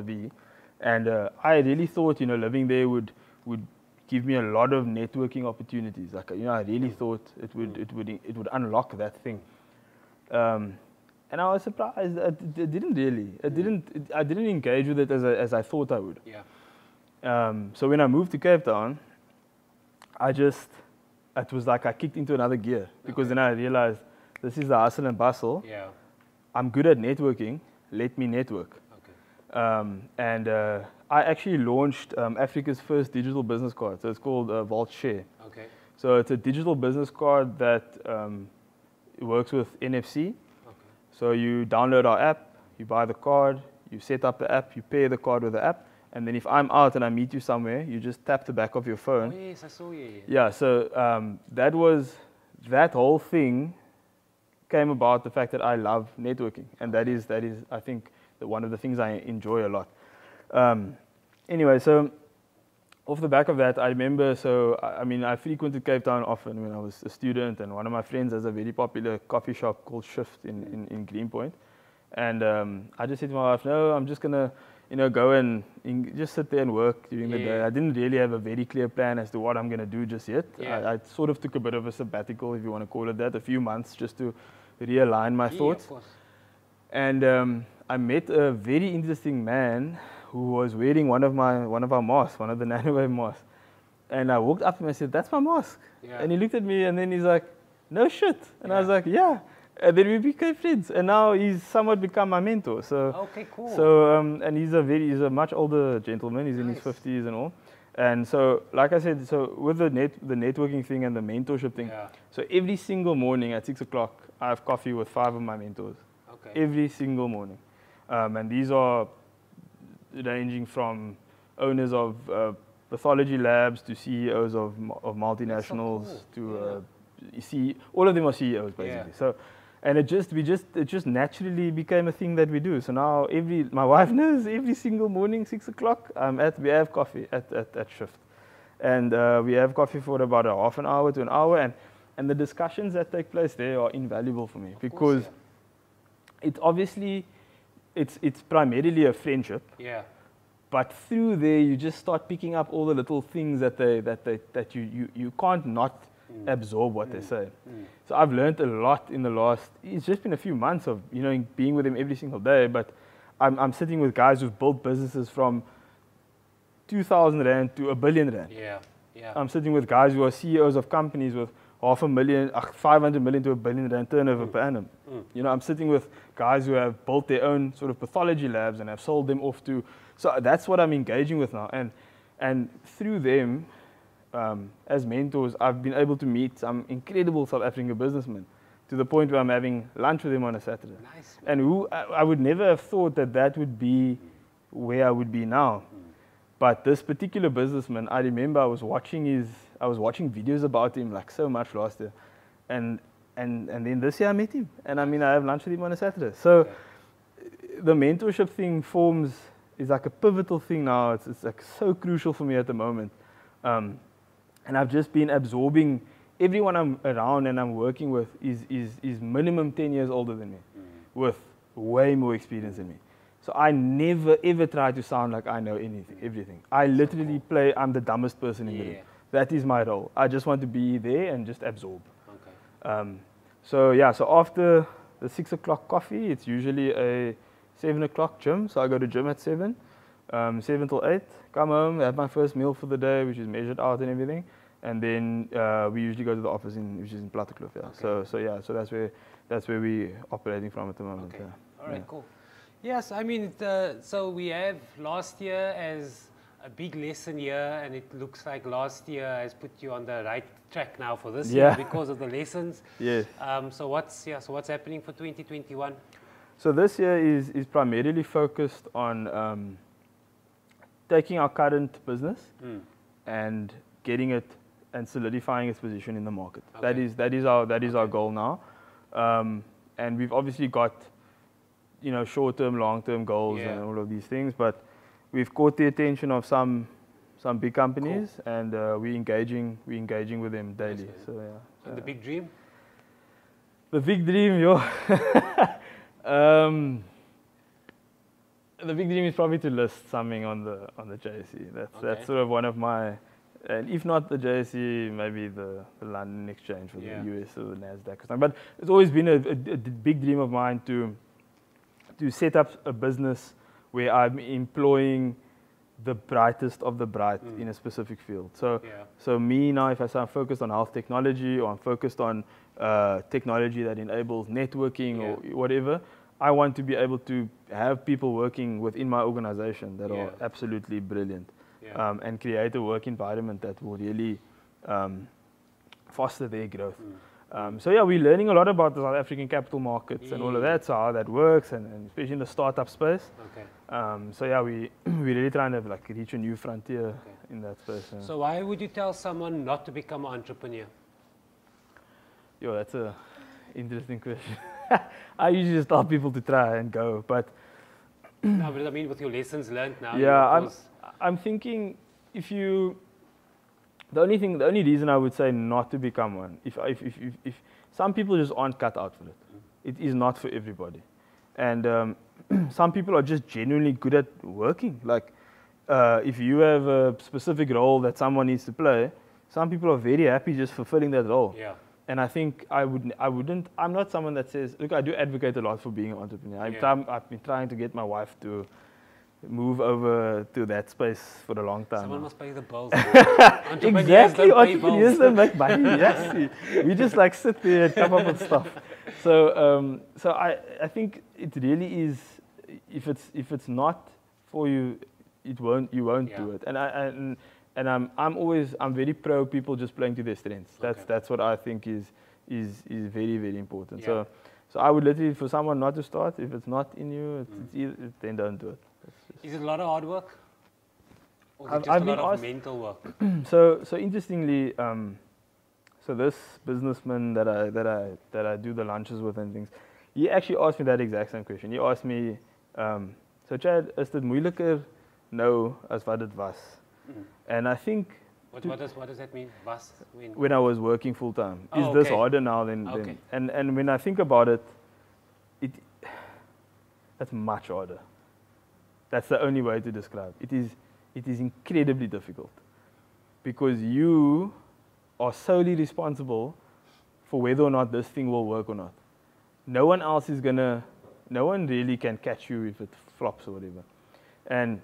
and uh, I really thought, you know, living there would, would give me a lot of networking opportunities. Like, you know, I really thought it would, mm. it would, it would unlock that thing. Um, and I was surprised. It, it didn't really. It mm. didn't. It, I didn't engage with it as I, as I thought I would. Yeah. Um, so when I moved to Cape Town, I just it was like I kicked into another gear because okay. then I realized this is the hustle and bustle. Yeah. I'm good at networking. Let me network. Okay. Um, and uh, I actually launched um, Africa's first digital business card. So it's called uh, Vault Share. Okay. So it's a digital business card that um, works with NFC. Okay. So you download our app, you buy the card, you set up the app, you pay the card with the app, and then if I'm out and I meet you somewhere, you just tap the back of your phone. Oh, yes, I saw you. Yeah, so um, that was, that whole thing came about the fact that I love networking. And that is, that is I think, the, one of the things I enjoy a lot. Um, anyway, so off the back of that, I remember, so I mean, I frequented Cape Town often when I was a student, and one of my friends has a very popular coffee shop called Shift in, in, in Greenpoint. And um, I just said to my wife, no, I'm just going to, you know, go and in, just sit there and work during yeah. the day. I didn't really have a very clear plan as to what I'm going to do just yet. Yeah. I, I, sort of took a bit of a sabbatical, if you want to call it that, a few months just to realign my yeah, thoughts. And um, I met a very interesting man who was wearing one of my one of our mosques, one of the Nanowave mosques. And I walked up to him and said, That's my mosque. Yeah. And he looked at me and then he's like, No shit. And. I was like, Yeah. And then we became friends. And now he's somewhat become my mentor. So Okay, cool. So um, and he's a very he's a much older gentleman, he's nice. in his fifties and all. And so, like I said, so with the net, the networking thing and the mentorship thing, yeah. so every single morning at six o'clock, I have coffee with five of my mentors. Okay. Every single morning, um, and these are ranging from owners of uh, pathology labs to CEOs of, of multinationals so cool. to yeah. uh, see all of them are CEOs basically. Yeah. So, and it just we just it just naturally became a thing that we do. So now every my wife knows every single morning six o'clock I'm at we have coffee at at, at shift, and uh, we have coffee for about a half an hour to an hour, and and the discussions that take place there are invaluable for me of because course, yeah. it obviously it's it's primarily a friendship. Yeah. But through there, you just start picking up all the little things that they that they that you you, you can't not mm. absorb what mm. they say. Mm. So I've learned a lot in the last. It's just been a few months of you know being with them every single day. But I'm I'm sitting with guys who've built businesses from 2,000 rand to a billion rand. Yeah. Yeah. I'm sitting with guys who are CEOs of companies with half a million, uh, 500 million to a billion rand turnover mm. per annum. Mm. You know, I'm sitting with guys who have built their own sort of pathology labs and have sold them off to. So that's what I'm engaging with now. And, and through them, um, as mentors, I've been able to meet some incredible South African businessmen to the point where I'm having lunch with them on a Saturday. Nice, and who I, I, would never have thought that that would be where I would be now. Mm. But this particular businessman, I remember I was watching his I was watching videos about him like so much last year, and and and then this year I met him, and I mean I have lunch with him on a Saturday. So okay. the mentorship thing forms is like a pivotal thing now. It's it's like so crucial for me at the moment, um, and I've just been absorbing. Everyone I'm around and I'm working with is is is minimum ten years older than me, mm. with way more experience than me. So I never ever try to sound like I know anything, everything. I literally play. I'm the dumbest person in yeah. the room that is my role. I just want to be there and just absorb. Okay. Um, so yeah, so after the six o'clock coffee, it's usually a seven o'clock gym. So I go to gym at seven, um, seven till eight. Come home, have my first meal for the day, which is measured out and everything, and then uh, we usually go to the office in which is in Plattekloof. Yeah. Okay. So so yeah, so that's where that's where we operating from at the moment. Okay. Yeah. All right. Yeah. Cool. Yes, I mean, uh, so we have last year as a big lesson here, and it looks like last year has put you on the right track now for this yeah. year because of the lessons. Yes. Um, so what's yeah? So what's happening for 2021? So this year is is primarily focused on um, taking our current business mm. and getting it and solidifying its position in the market. Okay. That is that is our that is okay. our goal now, um, and we've obviously got you know short term, long term goals yeah. and all of these things, but we've caught the attention of some some big companies, cool. and uh, we're engaging we engaging with them daily. So yeah. And the big dream. The big dream, yo. um, the big dream is probably to list something on the on the JSE. That's okay. that's sort of one of my, and if not the JSE, maybe the, the London Exchange or yeah. the US or the Nasdaq or something. But it's always been a, a, a, big dream of mine to to set up a business where I'm employing the brightest of the bright mm. in a specific field. So, yeah. so me now, if I say I'm focused on health technology or I'm focused on uh, technology that enables networking yeah. or whatever, I want to be able to have people working within my organization that yeah. are absolutely brilliant um, and create a work environment that will really um, foster their growth. Mm. Um, so yeah, we're learning a lot about the South African capital markets and all of that, so how that works, and, and especially in the startup space. Okay. Um, so yeah, we we really trying to like reach a new frontier okay. in that space. Yeah. So why would you tell someone not to become an entrepreneur? Yo, that's a interesting question. I usually just tell people to try and go, but. no, but I mean, with your lessons learned now. Yeah, I'm. I'm thinking if you the only thing, the only reason I would say not to become one, if, if, if, if, if some people just aren't cut out for it. It is not for everybody. And um, some people are just genuinely good at working. Like, uh, if you have a specific role that someone needs to play, some people are very happy just fulfilling that role. Yeah. And I think I would, I wouldn't. I'm not someone that says, look, I do advocate a lot for being an entrepreneur. I've, yeah. I've been trying to get my wife to move over to that space for a long time. Someone must pay the bills. exactly, entrepreneurs don't make money. yes, we just like sit there and come up with stuff. So, um, so I, I think it really is. If it's if it's not for you, it won't you won't yeah. do it. And I and and I'm I'm always I'm very pro people just playing to their strengths. That's okay. that's what I think is is is very very important. Yeah. So. So I would literally, for someone not to start, if it's not in you, it's, mm. it's either, then don't do it. Is it a lot of hard work? Or is I've, it just I've a lot of mental work? so, so interestingly, um, so this businessman that I that I that I do the lunches with and things, he actually asked me that exact same question. He asked me, um, so Chad, is dit moeiliker nou as wat dit was? Mm. And I think. What, what, does, what does that mean? Was when? When I was working full time. Oh, is okay. this harder now than, okay. than and and when I think about it, it that's much harder. That's the only way to describe it. Is, it is incredibly difficult because you are solely responsible for whether or not this thing will work or not. No one else is going to, no one really can catch you if it flops or whatever. And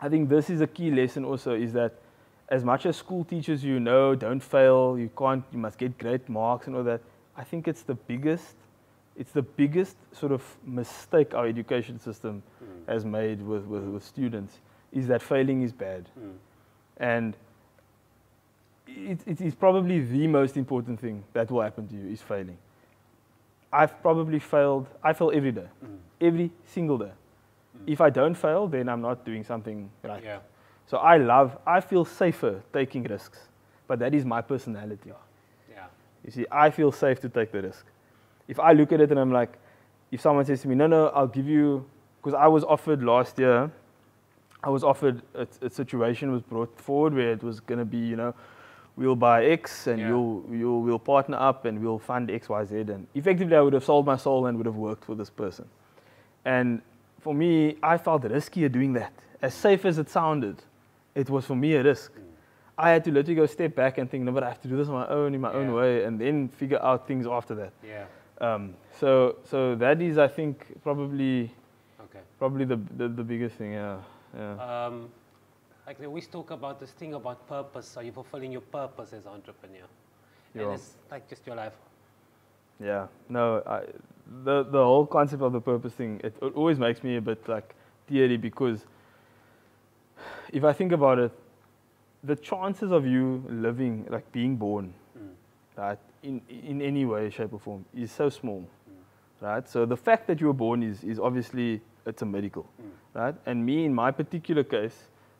I think this is a key lesson also is that as much as school teaches you, no, don't fail, you can't, you must get great marks and all that, I think it's the biggest it's the biggest sort of mistake our education system mm. has made with, with, with, students is that failing is bad. Mm. And it, it is probably the most important thing that will happen to you is failing. I've probably failed, I fail every day, mm. every single day. Mm. If I don't fail, then I'm not doing something right. Yeah. So I love, I feel safer taking risks, but that is my personality. Yeah. You see, I feel safe to take the risk if I look at it and I'm like, if someone says to me, no, no, I'll give you, because I was offered last year, I was offered a, a situation was brought forward where it was going to be, you know, we'll buy X and yeah. you'll, you'll, we'll partner up and we'll fund X, Y, Z. And effectively, I would have sold my soul and would have worked for this person. And for me, I felt riskier doing that. As safe as it sounded, it was for me a risk. Mm. I had to literally go step back and think, no, but I have to do this on my own, in my yeah. own way, and then figure out things after that. Yeah. Um, so so that is, I think, probably okay. probably the, the, the biggest thing. Yeah. yeah. Um, like they always talk about this thing about purpose. Are you fulfilling your purpose as an entrepreneur? Yeah. And it's like just your life. Yeah. No. I, the the whole concept of the purpose thing it, it always makes me a bit like teary because if I think about it, the chances of you living like being born, mm. right, in, in any way, shape, or form is so small, mm. right? So the fact that you were born is, is obviously it's a miracle, mm. right? And me, in my particular case,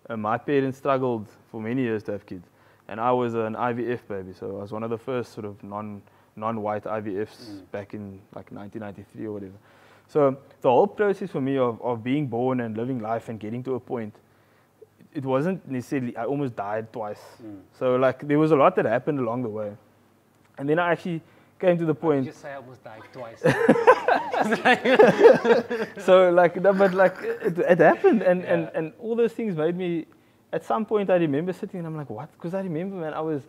uh, my parents struggled for many years to have kids, and I was an IVF baby, so I was one of the first sort of non non-white IVFs mm. back in like 1993 or whatever. So the whole process for me of, of being born and living life and getting to a point, it wasn't necessarily, I almost died twice. Mm. So like there was a lot that happened along the way. And then I actually came to the point. you say I almost died twice? so like no, but like it, it happened and, and and all those things made me at some point i remember sitting and i'm like what because i remember man i was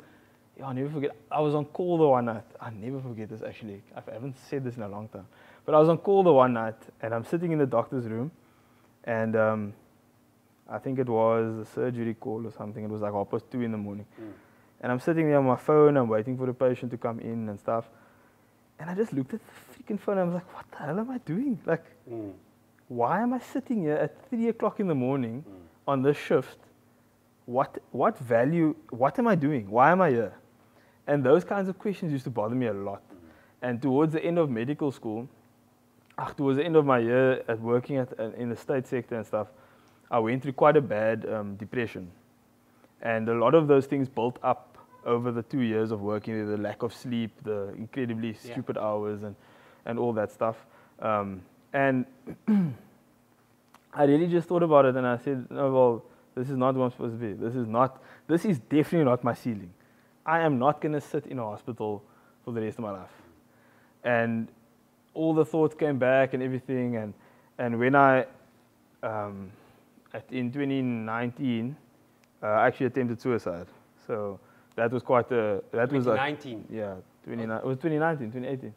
yeah, i'll never forget i was on call the one night i never forget this actually i haven't said this in a long time but i was on call the one night and i'm sitting in the doctor's room and um, i think it was a surgery call or something it was like half past two in the morning Mm. and i'm sitting there on my phone i'm waiting for the patient to come in and stuff and i just looked at the freaking phone and i was like what the hell am i doing like Mm. why am I sitting here at three o'clock in the morning Mm. on this shift? What what value? What am I doing? Why am I here? And those kinds of questions used to bother me a lot. And towards the end of medical school, ah, towards the end of my year at working at uh, in the state sector and stuff, I went through quite a bad um, depression, and a lot of those things built up over the two years of working there. The lack of sleep, the incredibly Yeah. stupid hours, and and all that stuff. Um, and I really just thought about it and I said, no, well, this is not what I'm supposed to be. This is not, this is definitely not my ceiling. I am not going to sit in a hospital for the rest of my life. And all the thoughts came back and everything. And, and when I, um, at, in 2019, uh, I actually attempted suicide. So that was quite a, that was like, 2019. yeah, 29, it was 2019, 2018.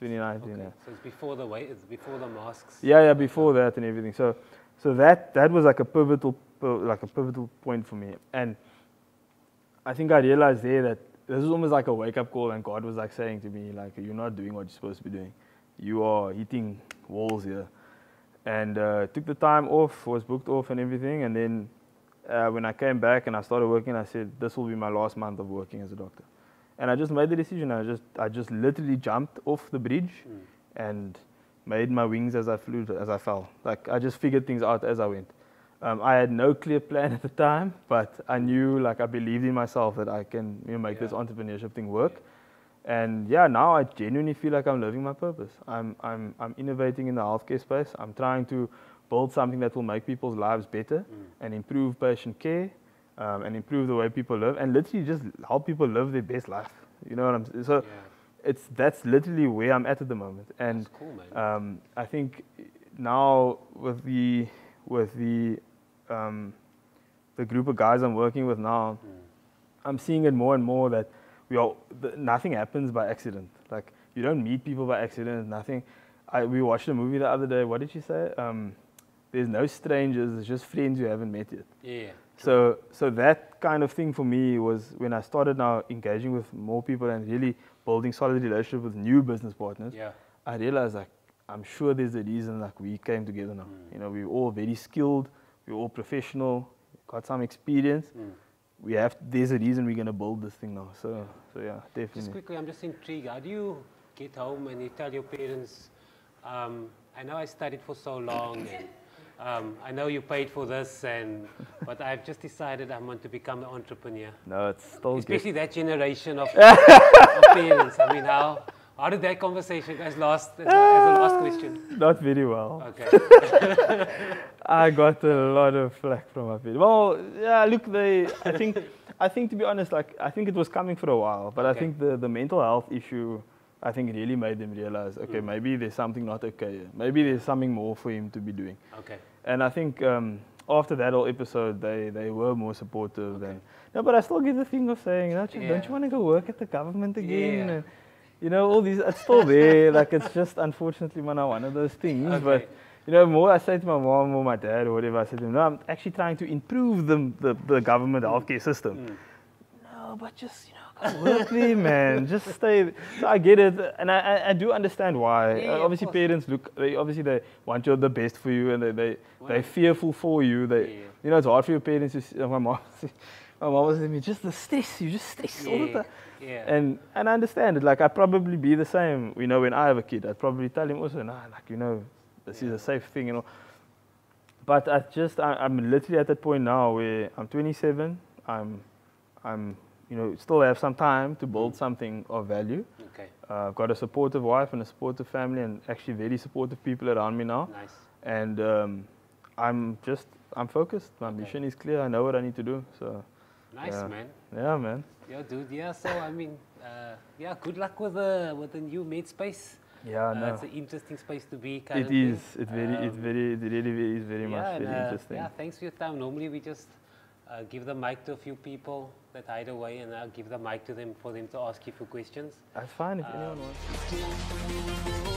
2019, Okay. yeah. So it's before the wait, it's before the masks. Yeah, yeah, before that and everything. So, so that that was like a pivotal, like a pivotal point for me. And I think I realized there that this was almost like a wake up call, and God was like saying to me, like, you're not doing what you're supposed to be doing. You are hitting walls here. And uh, took the time off, was booked off and everything. And then uh, when I came back and I started working, I said, this will be my last month of working as a doctor. And I just made the decision. I just, I just literally jumped off the bridge Mm. and made my wings as I flew, as I fell. Like I just figured things out as I went. Um, I had no clear plan at the time, but I knew, like I believed in myself that I can you know, make this entrepreneurship thing work. And yeah, now I genuinely feel like I'm living my purpose. I'm, I'm, I'm innovating in the healthcare space. I'm trying to build something that will make people's lives better Mm. and improve patient care um, and improve the way people live and literally just help people live their best life. You know what I'm saying? So yeah. it's that's literally where I'm at at the moment. And cool, um, I think now with the with the um, the group of guys I'm working with now, Mm. I'm seeing it more and more that we all the, nothing happens by accident. Like you don't meet people by accident. Nothing. I, we watched a movie the other day. What did she say? Um, there's no strangers. It's just friends you haven't met yet. Yeah. So, so that kind of thing for me was when I started now engaging with more people and really building solid relationship with new business partners. Yeah. I realized like I'm sure there's a reason like we came together now. Mm. You know, we're all very skilled, we're all professional, got some experience. Mm. We have there's a reason we're gonna build this thing now. So, so yeah, definitely. Just quickly, I'm just intrigued. How do you get home and you tell your parents, um, I know I studied for so long and um, I know you paid for this, and but I've just decided I want to become an entrepreneur. No, it's still good. Especially that generation of, of parents. I mean, how, how did that conversation guys last as, a- as a last question? Not very well. Okay. I got a lot of flack from my parents. Well, yeah, look, they. I think, I think to be honest, like I think it was coming for a while, but I think the the mental health issue, I think really made them realize, okay, Mm. maybe there's something not okay. Maybe there's something more for him to be doing. Okay. And I think um, after that whole episode, they they were more supportive Okay. than. No, but I still get the thing of saying, don't you, don't you want to go work at the government again? Yeah. And, you know, all these, it's still there. like, it's just unfortunately, man, one of those things. But you know, more I say to my mom or my dad or whatever, I say to them, no, I'm actually trying to improve the, the, the government healthcare system. Mm. No, but just, you know, go work there, man. Just stay. So I get it. And I, I, I do understand why. Yeah, Uh, obviously, parents look, they, obviously, they want you the best for you and they, they, Well, they're fearful for you. They, Yeah. You know, it's hard for your parents to see. My mom, my mom was telling me, just the stress, you just stress all the Yeah. time. Yeah. And and I understand it. Like I'd probably be the same. You know, when I have a kid, I'd probably tell him also, nah, like you know, this Yeah. is a safe thing, you know. But I just I, I'm literally at that point now where I'm 27. I'm I'm you know, still have some time to build something of value. Okay. Uh, I've got a supportive wife and a supportive family, and actually very supportive people around me now. Nice. And um, I'm just I'm focused. My Okay. mission is clear. I know what I need to do. So Nice, Yeah. man. yeah, man. Yeah, dude. Yeah. So I mean, uh, yeah. Good luck with the with the new made space. Yeah, Uh, no. It's an interesting space to be. It is. It very. it Um, very. It really is very yeah, much very uh, interesting. Yeah, thanks for your time. Normally we just uh, give the mic to a few people that hide away, and I'll give the mic to them for them to ask you for questions. That's fine if Uh, anyone wants.